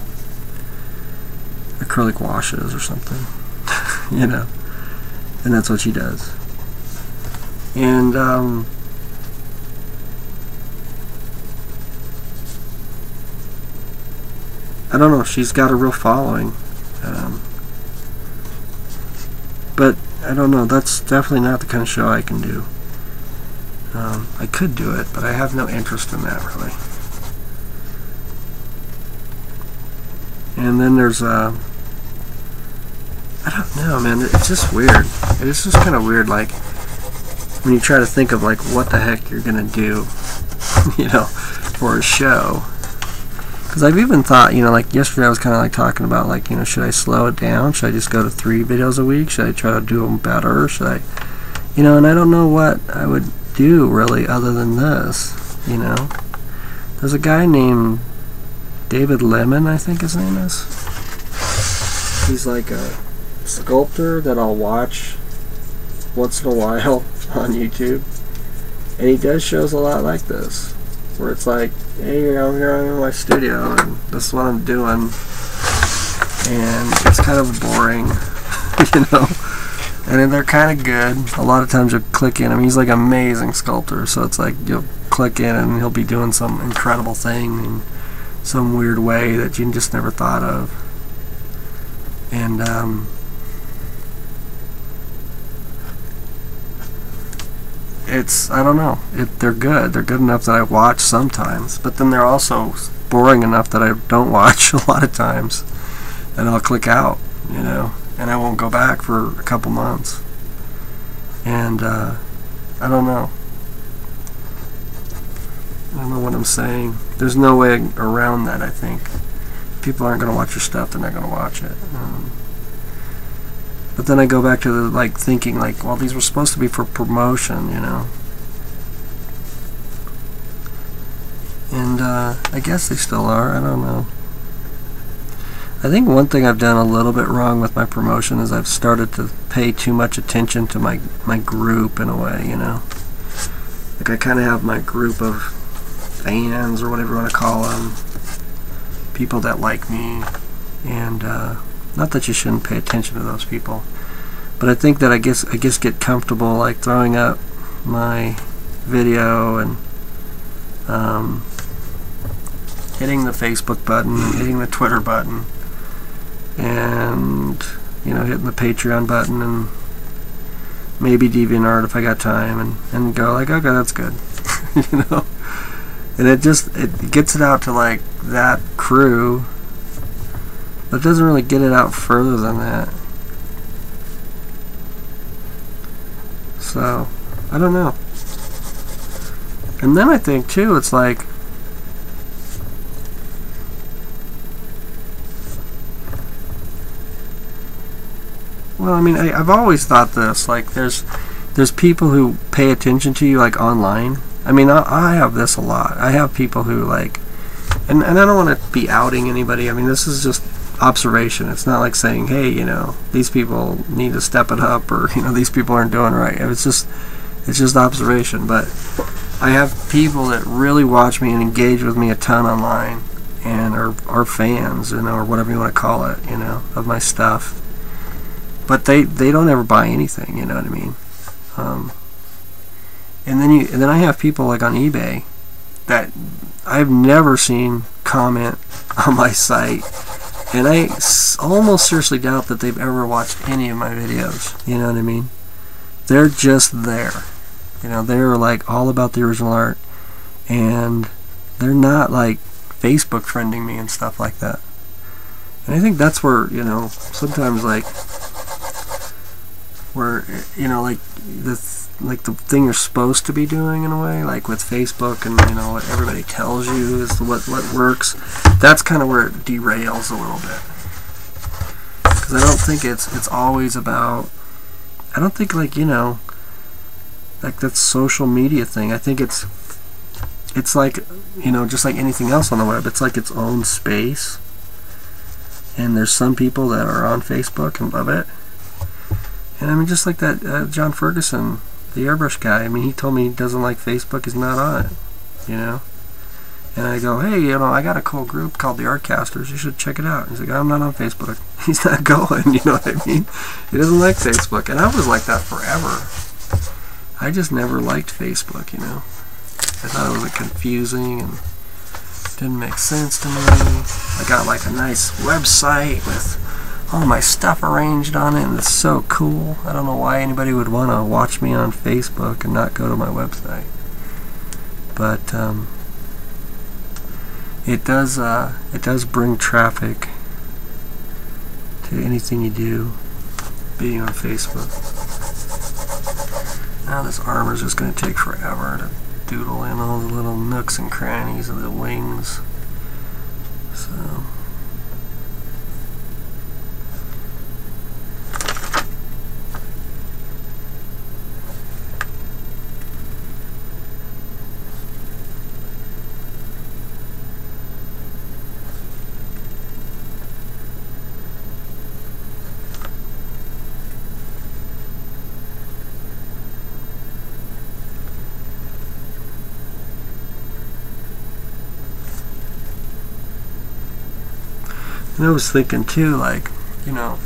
acrylic washes or something. you know, and that's what she does. And um, I don't know. If she's got a real following. Um, but I don't know. That's definitely not the kind of show I can do. Um, I could do it, but I have no interest in that really. And then there's uh, I don't know, man. It's just weird. It's just kind of weird, like when you try to think of like what the heck you're gonna do, you know, for a show. Because I've even thought, you know, like yesterday I was kind of like talking about, like, you know, should I slow it down? Should I just go to three videos a week? Should I try to do them better? Should I, you know, and I don't know what I would do really other than this, you know. There's a guy named David Lemon, I think his name is. He's like a sculptor that I'll watch once in a while on YouTube. And he does shows a lot like this where it's like, hey, I'm here in my studio and this is what I'm doing. And it's kind of boring, you know. And they're kind of good. A lot of times you'll click in. I mean, he's like amazing sculptor, so it's like you'll click in and he'll be doing some incredible thing in some weird way that you just never thought of. And um, it's I don't know. It, they're good. They're good enough that I watch sometimes, but then they're also boring enough that I don't watch a lot of times, and I'll click out, you know, and I won't go back for a couple months. And uh, I don't know. I don't know what I'm saying. There's no way around that. I think people aren't going to watch your stuff. They're not going to watch it. Um, but then I go back to the, like thinking like, well, these were supposed to be for promotion, you know. And uh, I guess they still are. I don't know. I think one thing I've done a little bit wrong with my promotion is I've started to pay too much attention to my my group in a way, you know. Like I kind of have my group of fans or whatever you want to call them, people that like me, and uh, not that you shouldn't pay attention to those people, but I think that I guess I guess get comfortable like throwing up my video and um, hitting the Facebook button, and hitting the Twitter button, and you know hitting the Patreon button and maybe DeviantArt if I got time, and and go like okay that's good, you know, and it just it gets it out to like that crew but it doesn't really get it out further than that. So, I don't know. And then I think, too, it's like... Well, I mean, I, I've always thought this. Like, there's there's people who pay attention to you, like, online. I mean, I, I have this a lot. I have people who, like... And, and I don't want to be outing anybody. I mean, this is just observation. It's not like saying, hey, you know, these people need to step it up or, you know, these people aren't doing right. It's just it's just observation. But I have people that really watch me and engage with me a ton online and are, are fans, you know, or whatever you want to call it, you know, of my stuff. But they, they don't ever buy anything, you know what I mean? Um, and then you and then I have people like on eBay that I've never seen comment on my site and I almost seriously doubt that they've ever watched any of my videos. You know what I mean? They're just there. You know, they're like all about the original art. And they're not like Facebook friending me and stuff like that. And I think that's where, you know, sometimes like where you know like the like the thing you're supposed to be doing in a way like with Facebook and you know what everybody tells you is what what works that's kind of where it derails a little bit. Because I don't think it's it's always about I don't think like you know like that social media thing I think it's it's like you know just like anything else on the web it's like its own space. And there's some people that are on Facebook and love it. And I mean, just like that uh, John Ferguson the airbrush guy. I mean, he told me he doesn't like Facebook. He's not on it. You know. And I go, hey, you know, I got a cool group called the Artcasters. You should check it out. He's like, I'm not on Facebook. He's not going. You know what I mean? He doesn't like Facebook, and I was like that forever. I just never liked Facebook. You know, I thought it was like, confusing and didn't make sense to me. I got like a nice website with all my stuff arranged on it, and it's so cool. I don't know why anybody would want to watch me on Facebook and not go to my website. But um, it does uh, it does bring traffic to anything you do being on Facebook. Now this armor is just going to take forever to doodle in all the little nooks and crannies of the wings. So And I was thinking too, like, you know,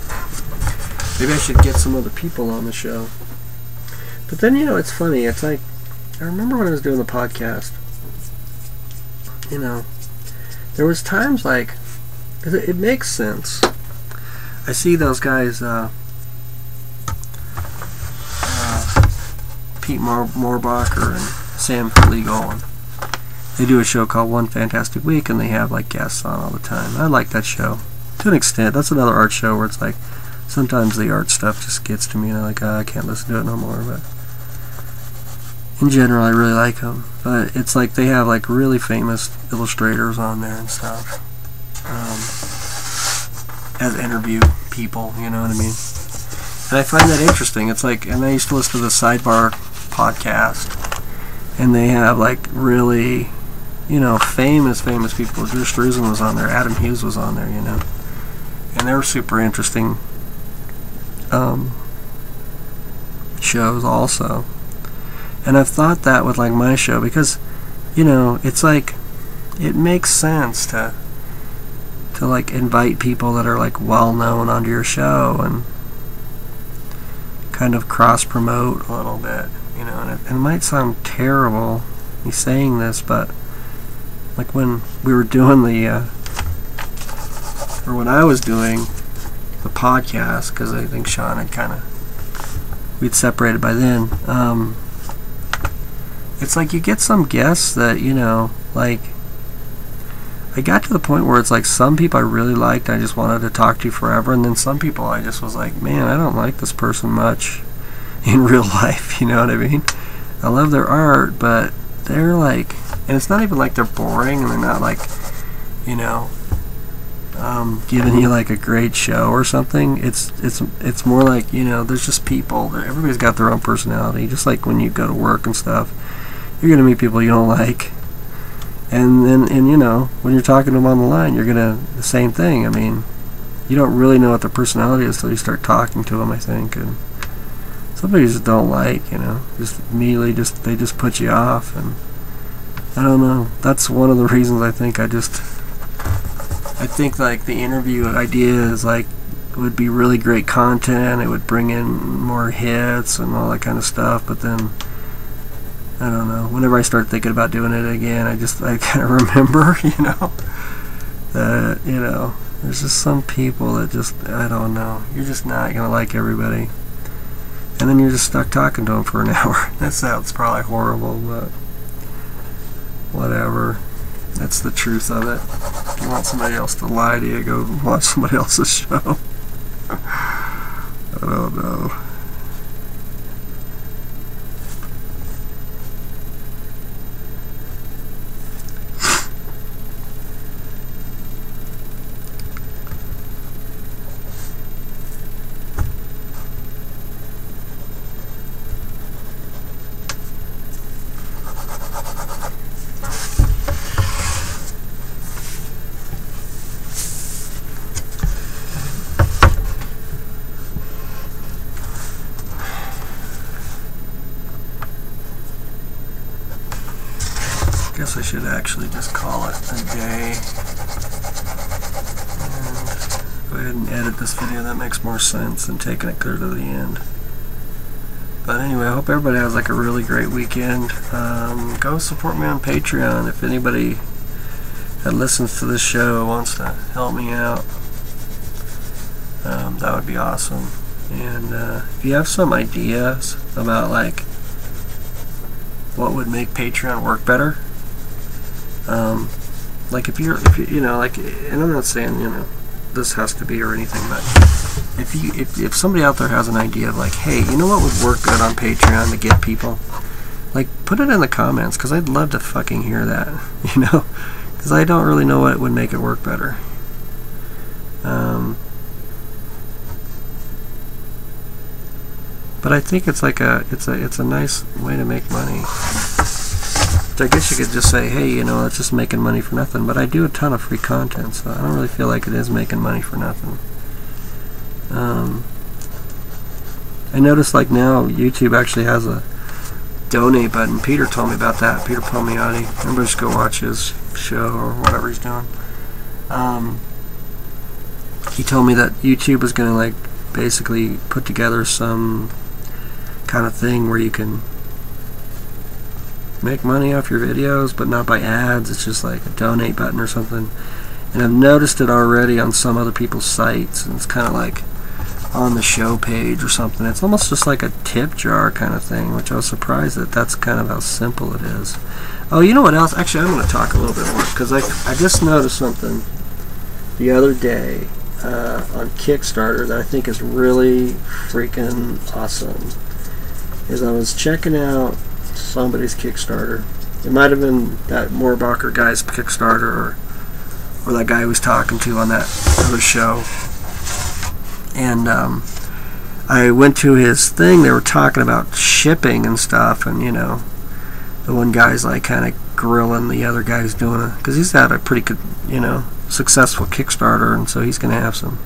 maybe I should get some other people on the show. But then, you know, it's funny. It's like, I remember when I was doing the podcast, you know, there was times like, it, it makes sense. I see those guys, uh, uh, Pete Mor- Mohrbacher and Sam Flegal, and they do a show called One Fantastic Week, and they have like guests on all the time. I like that show to an extent. That's another art show where it's like sometimes the art stuff just gets to me, and I'm like, oh, I can't listen to it no more. But in general, I really like them. But it's like they have like really famous illustrators on there and stuff um, as interview people. You know what I mean? And I find that interesting. It's like, and I used to listen to the Sidebar podcast, and they have like really you know, famous, famous people. Drew Struzan was on there. Adam Hughes was on there, you know. And they're super interesting um, shows also. And I've thought that with like my show because, you know, it's like it makes sense to to like invite people that are like well known onto your show and kind of cross promote a little bit, you know. And it, it might sound terrible me saying this, but like when we were doing the, uh, or when I was doing the podcast, because I think Sean had kind of, we'd separated by then. Um, it's like you get some guests that, you know, like, I got to the point where it's like some people I really liked, I just wanted to talk to forever, and then some people I just was like, man, I don't like this person much in real life, you know what I mean? I love their art, but they're like, and it's not even like they're boring and they're not like, you know, um, giving you like a great show or something. It's it's it's more like you know, there's just people. Everybody's got their own personality. Just like when you go to work and stuff, you're gonna meet people you don't like, and then and you know when you're talking to them on the line, you're gonna the same thing. I mean, you don't really know what their personality is until you start talking to them. I think and somebody just don't like, you know, just immediately just they just put you off, and I don't know. That's one of the reasons I think I just I think like the interview idea is like would be really great content. It would bring in more hits and all that kind of stuff, but then. I don't know. Whenever I start thinking about doing it again, I just I kind of remember, you know, that you know, there's just some people that just I don't know. You're just not gonna like everybody and then you're just stuck talking to them for an hour. that sounds probably horrible, but whatever. That's the truth of it. If you want somebody else to lie to you, go watch somebody else's show. I don't know. Go ahead and edit this video. That makes more sense than taking it clear to the end. But anyway, I hope everybody has like a really great weekend. Um, go support me on Patreon if anybody that listens to this show wants to help me out. Um, that would be awesome. And uh, if you have some ideas about like what would make Patreon work better, um, like if you're, if you, you know, like, and I'm not saying you know this has to be or anything, but if you if, if somebody out there has an idea of like, hey, you know what would work good on Patreon to get people, like put it in the comments because I'd love to fucking hear that, you know, because I don't really know what would make it work better. Um, but I think it's like a it's a it's a nice way to make money. I guess you could just say, hey, you know, it's just making money for nothing. But I do a ton of free content, so I don't really feel like it is making money for nothing. Um, I noticed like now YouTube actually has a donate button. Peter told me about that. Peter Palmiotti. Remember, just go watch his show or whatever he's doing. Um, he told me that YouTube is going to like basically put together some kind of thing where you can make money off your videos, but not by ads. It's just like a donate button or something. And I've noticed it already on some other people's sites, and it's kind of like on the show page or something. It's almost just like a tip jar kind of thing, which I was surprised that that's kind of how simple it is. Oh, you know what else? Actually, I'm going to talk a little bit more because I, I just noticed something the other day uh, on Kickstarter that I think is really freaking awesome. Is I was checking out somebody's Kickstarter. It might have been that Mohrbacher guy's Kickstarter or or that guy who was talking to on that other show. And um, I went to his thing. They were talking about shipping and stuff, and you know, the one guy's like kind of grilling the other guy's doing it because he's had a pretty good, you know, successful Kickstarter, and so he's going to have some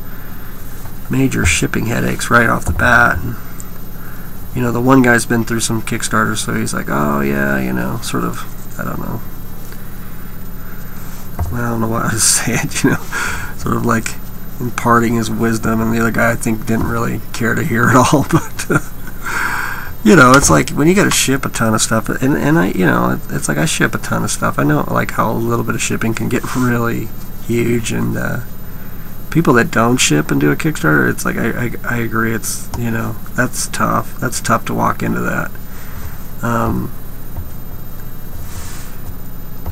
major shipping headaches right off the bat. And, you know, the one guy's been through some Kickstarter, so he's like, oh yeah, you know, sort of, I don't know. I don't know what I was saying, you know, sort of like imparting his wisdom, and the other guy I think didn't really care to hear it all, but. You know, it's like when you got to ship a ton of stuff, and and I, you know, it's like I ship a ton of stuff. I know like how a little bit of shipping can get really huge, and uh, people that don't ship and do a Kickstarter, it's like I, I, I agree. It's you know that's tough. That's tough to walk into that. Um,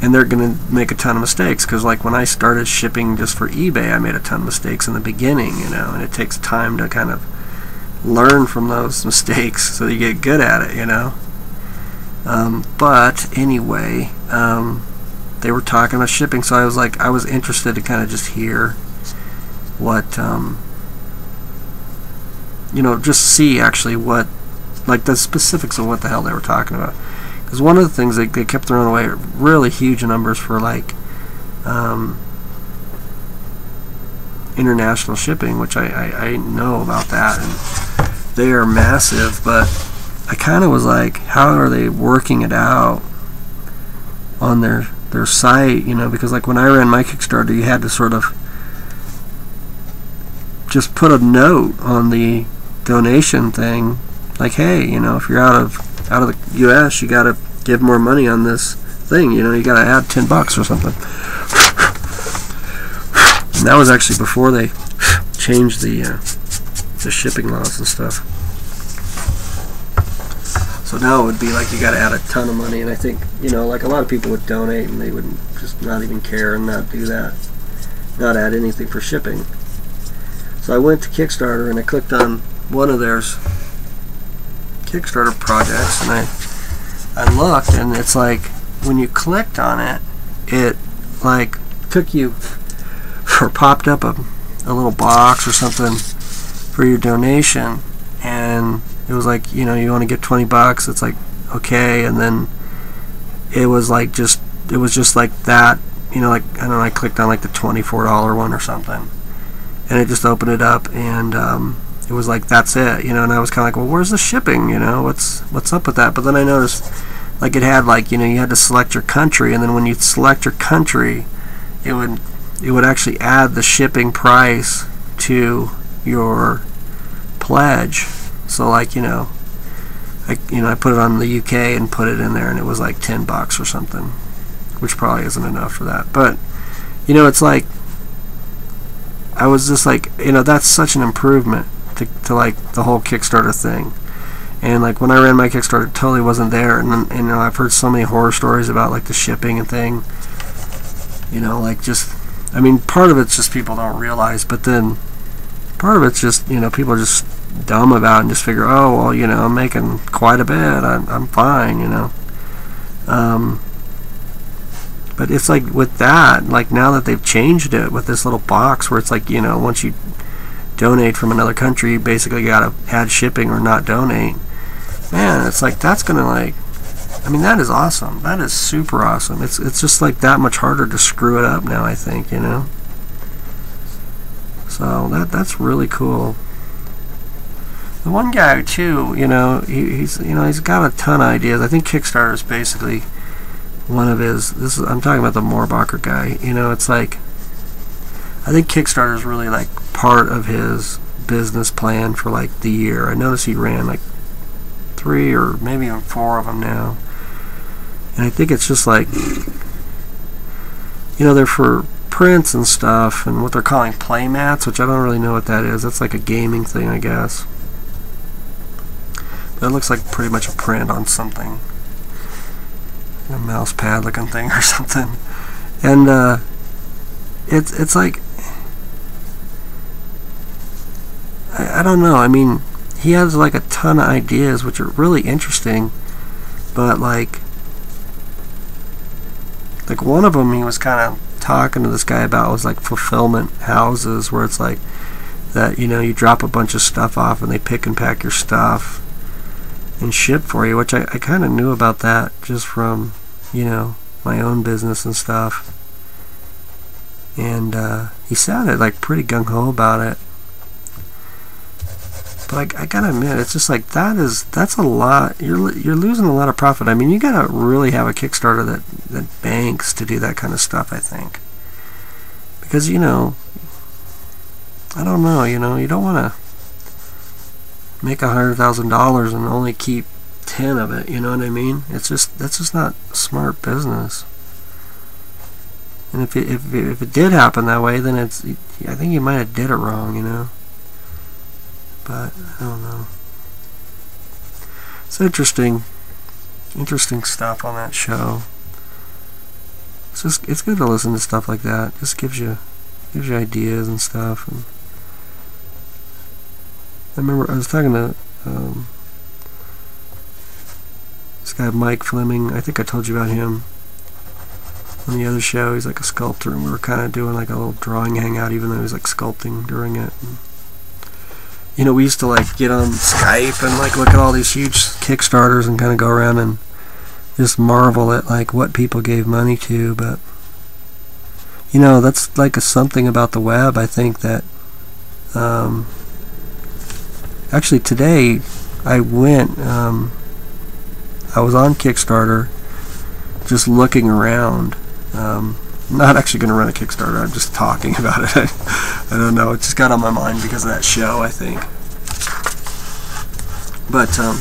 and they're going to make a ton of mistakes because like when I started shipping just for eBay, I made a ton of mistakes in the beginning, you know, and it takes time to kind of learn from those mistakes so you get good at it, you know. Um, but anyway, um, they were talking about shipping, so I was like, I was interested to kind of just hear what, um, you know, just see actually what, like the specifics of what the hell they were talking about. Because one of the things they, they kept throwing away really huge numbers for like um, international shipping, which I, I, I know about that, and they are massive. But I kind of was like, how are they working it out on their their site? You know, because like when I ran my Kickstarter, you had to sort of just put a note on the donation thing, like, hey, you know, if you're out of out of the U.S., you got to give more money on this thing. You know, you got to add ten bucks or something. And that was actually before they changed the uh, the shipping laws and stuff. So now it would be like you got to add a ton of money, and I think you know, like a lot of people would donate and they would just not even care and not do that, not add anything for shipping. So I went to Kickstarter and I clicked on one of theirs Kickstarter projects, and I I looked, and it's like when you clicked on it, it like took you or popped up a, a little box or something for your donation, and it was like you know you want to get 20 bucks. It's like okay, and then it was like just it was just like that. You know, like I don't know. I clicked on like the $24 one or something, and it just opened it up and. Um, it was like that's it, you know, and I was kind of like, well, where's the shipping, you know, what's what's up with that? But then I noticed like it had like you know you had to select your country, and then when you select your country, it would it would actually add the shipping price to your pledge. So like you know, I you know I put it on the UK and put it in there, and it was like ten bucks or something, which probably isn't enough for that. But you know, it's like I was just like you know that's such an improvement to to like the whole Kickstarter thing. And like when I ran my Kickstarter, it totally wasn't there. And, and you know, I've heard so many horror stories about like the shipping and thing. You know, like just, I mean, part of it's just people don't realize, but then part of it's just you know people are just dumb about and just figure, oh well, you know, I'm making quite a bit. I'm I'm fine, you know. Um, but it's like with that, like now that they've changed it with this little box where it's like you know once you donate from another country, you basically got to add shipping or not donate man, it's like that's gonna like. I mean, that is awesome. That is super awesome. It's it's just like that much harder to screw it up now. I think you know. So that that's really cool. The one guy too, you know, he, he's you know he's got a ton of ideas. I think Kickstarter is basically one of his. This is I'm talking about the Mohrbacher guy. You know, it's like I think Kickstarter is really like part of his business plan for like the year. I noticed he ran like three or maybe even four of them now. And I think it's just like, you know, they're for prints and stuff and what they're calling playmats, which I don't really know what that is. That's like a gaming thing, I guess. But it looks like pretty much a print on something. A mouse pad looking thing or something. And uh, it's, it's like, I, I don't know. I mean, he has like a ton of ideas which are really interesting but like like one of them he was kind of talking to this guy about was like fulfillment houses where it's like that you know you drop a bunch of stuff off and they pick and pack your stuff and ship for you which I, I kind of knew about that just from you know my own business and stuff and uh, he sounded like pretty gung-ho about it but I, I, gotta admit, it's just like that is that's a lot. You're you're losing a lot of profit. I mean, you gotta really have a Kickstarter that that banks to do that kind of stuff. I think because you know, I don't know. You know, you don't want to make a hundred thousand dollars and only keep ten of it. You know what I mean? It's just that's just not smart business. And if it, if it, if it did happen that way, then it's I think you might have did it wrong. You know but I don't know. It's interesting, interesting stuff on that show. It's just it's good to listen to stuff like that. It just gives you gives you ideas and stuff. And I remember I was talking to um, this guy Mike Fleming. I think I told you about him on the other show. He's like a sculptor, and we were kind of doing like a little drawing hangout, even though he was like sculpting during it. And you know, we used to like get on Skype and like look at all these huge Kickstarters and kind of go around and just marvel at like what people gave money to. But you know, that's like a something about the web. I think that um, actually today I went. Um, I was on Kickstarter, just looking around. Um, not actually going to run a Kickstarter. I'm just talking about it. I, I don't know. It just got on my mind because of that show, I think. But um,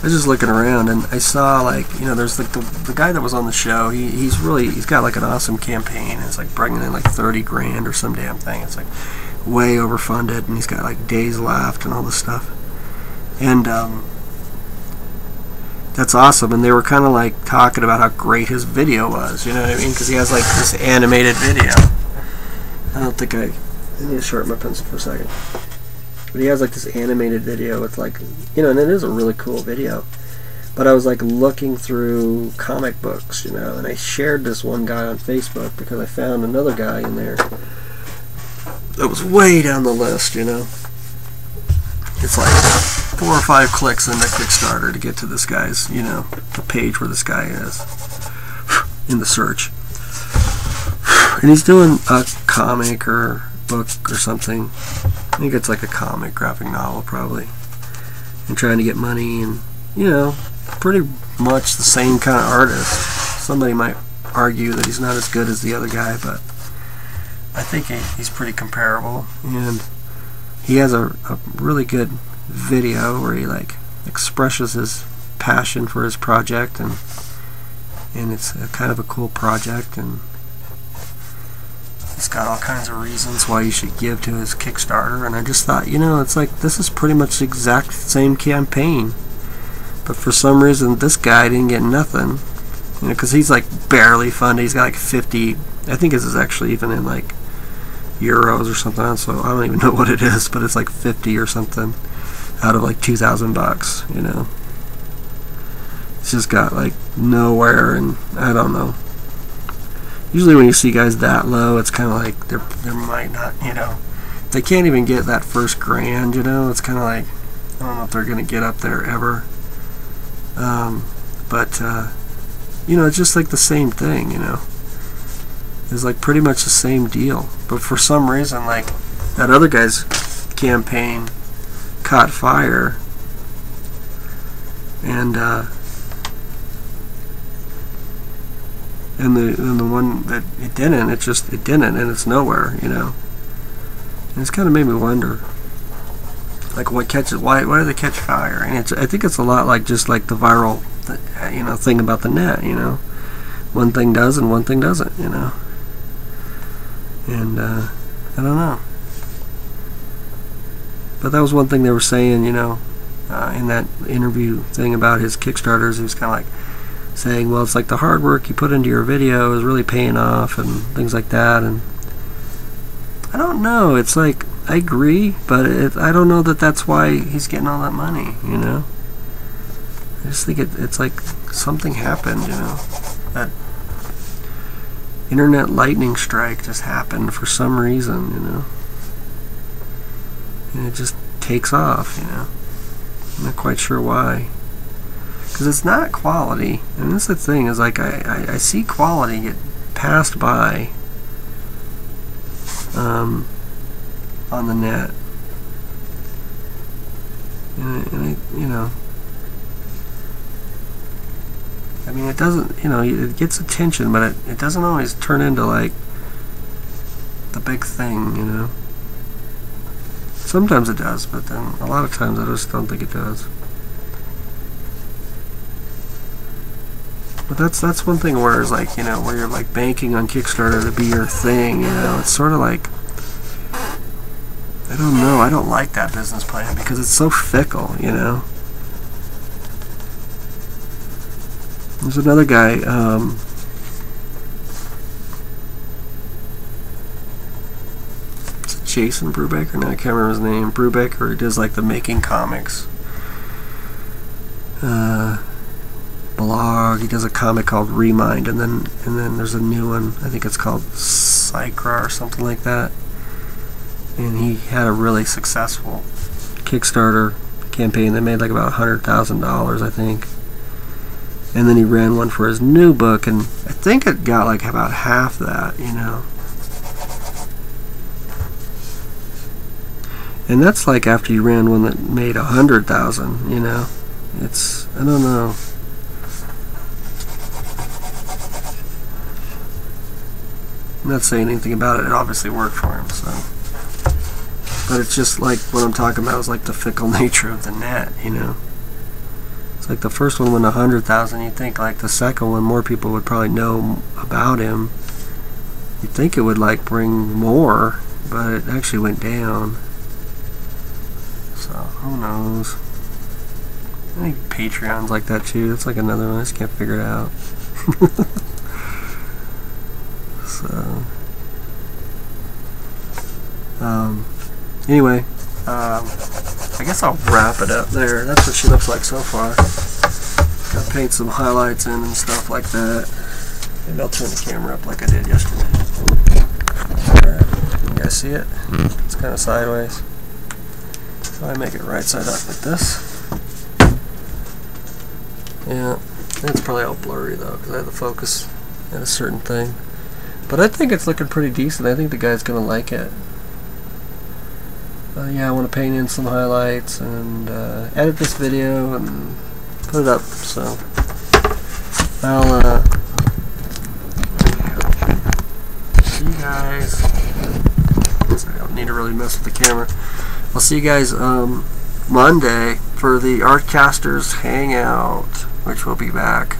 I was just looking around and I saw like you know there's like the, the guy that was on the show. He, he's really he's got like an awesome campaign. It's like bringing in like 30 grand or some damn thing. It's like way overfunded and he's got like days left and all this stuff. And um, that's awesome. And they were kind of like talking about how great his video was. You know what I mean? Because he has like this animated video. I don't think I, I need to sharpen my pencil for a second. But he has like this animated video. It's like, you know, and it is a really cool video. But I was like looking through comic books, you know, and I shared this one guy on Facebook because I found another guy in there that was way down the list, you know. It's like four or five clicks in the Kickstarter to get to this guy's, you know, the page where this guy is in the search. And he's doing a comic or book or something. I think it's like a comic graphic novel probably. And trying to get money and, you know, pretty much the same kind of artist. Somebody might argue that he's not as good as the other guy, but I think he, he's pretty comparable. And he has a, a really good video where he like expresses his passion for his project and and it's kind of a cool project and he's got all kinds of reasons why you should give to his Kickstarter. And I just thought you know it's like this is pretty much the exact same campaign but for some reason this guy didn't get nothing. You know because he's like barely funded. He's got like 50 I think this is actually even in like euros or something. So I don't even know what it is but it's like 50 or something out of like 2,000 bucks you know? It's just got like nowhere and I don't know. Usually when you see guys that low it's kind of like they're they might not you know they can't even get that first grand you know? It's kind of like I don't know if they're gonna get up there ever. Um, but uh, you know it's just like the same thing you know it's like pretty much the same deal but for some reason like that other guy's campaign caught fire and uh, and the and the one that it didn't, it just it didn't, and it's nowhere, you know. And it's kind of made me wonder, like what catches why why do they catch fire? And it's I think it's a lot like just like the viral, you know, thing about the net, you know, one thing does and one thing doesn't, you know. And uh, I don't know. But that was one thing they were saying, you know, uh, in that interview thing about his Kickstarters. He was kind of like saying, well, it's like the hard work you put into your video is really paying off and things like that. And I don't know. It's like, I agree, but it, I don't know that that's why he's getting all that money, you know? I just think it, it's like something happened, you know? That internet lightning strike just happened for some reason, you know? And it just takes off, you know? I'm not quite sure why because it's not quality. And that's the thing is like I, I, I see quality get passed by um, on the net, and, and I, you know, I mean it doesn't, you know, it gets attention, but it, it doesn't always turn into like the big thing, you know. Sometimes it does, but then a lot of times I just don't think it does. But that's that's one thing where it's like, you know, where you're like banking on Kickstarter to be your thing, you know, it's sort of like I don't know, I don't like that business plan because it's so fickle, you know. There's another guy, um, Jason Brubaker? No, I can't remember his name. Brubaker, he does like the making comics. Uh, blog. He does a comic called Remind, and then and then there's a new one. I think it's called Psychra or something like that. And he had a really successful Kickstarter campaign that made like about a hundred thousand dollars, I think. And then he ran one for his new book, and I think it got like about half that, you know. And that's like after you ran one that made a hundred thousand, you know. It's I don't know. I'm not saying anything about it. It obviously worked for him, so. But it's just like what I'm talking about is like the fickle nature of the net, you know. Like the first one went a hundred thousand. You think like the second one, more people would probably know about him. You'd think it would like bring more, but it actually went down. So who knows? I think Patreon's like that too. It's like another one. I just can't figure it out. So, um, anyway, um, I guess I'll wrap it up there. That's what she looks like so far. Got paint some highlights in and stuff like that. Maybe I'll turn the camera up like I did yesterday. Alright, you guys see it? Hmm. It's kind of sideways. So I make it right side up like this. Yeah, it's probably all blurry though because I have the focus at a certain thing. But I think it's looking pretty decent. I think the guy's going to like it. Uh, yeah, I want to paint in some highlights and uh, edit this video and put it up. So I'll uh, see you guys. Sorry, I don't need to really mess with the camera. I'll see you guys um, Monday for the Artcasters Hangout, which will be back.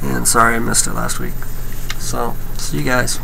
And sorry I missed it last week. So, see you guys.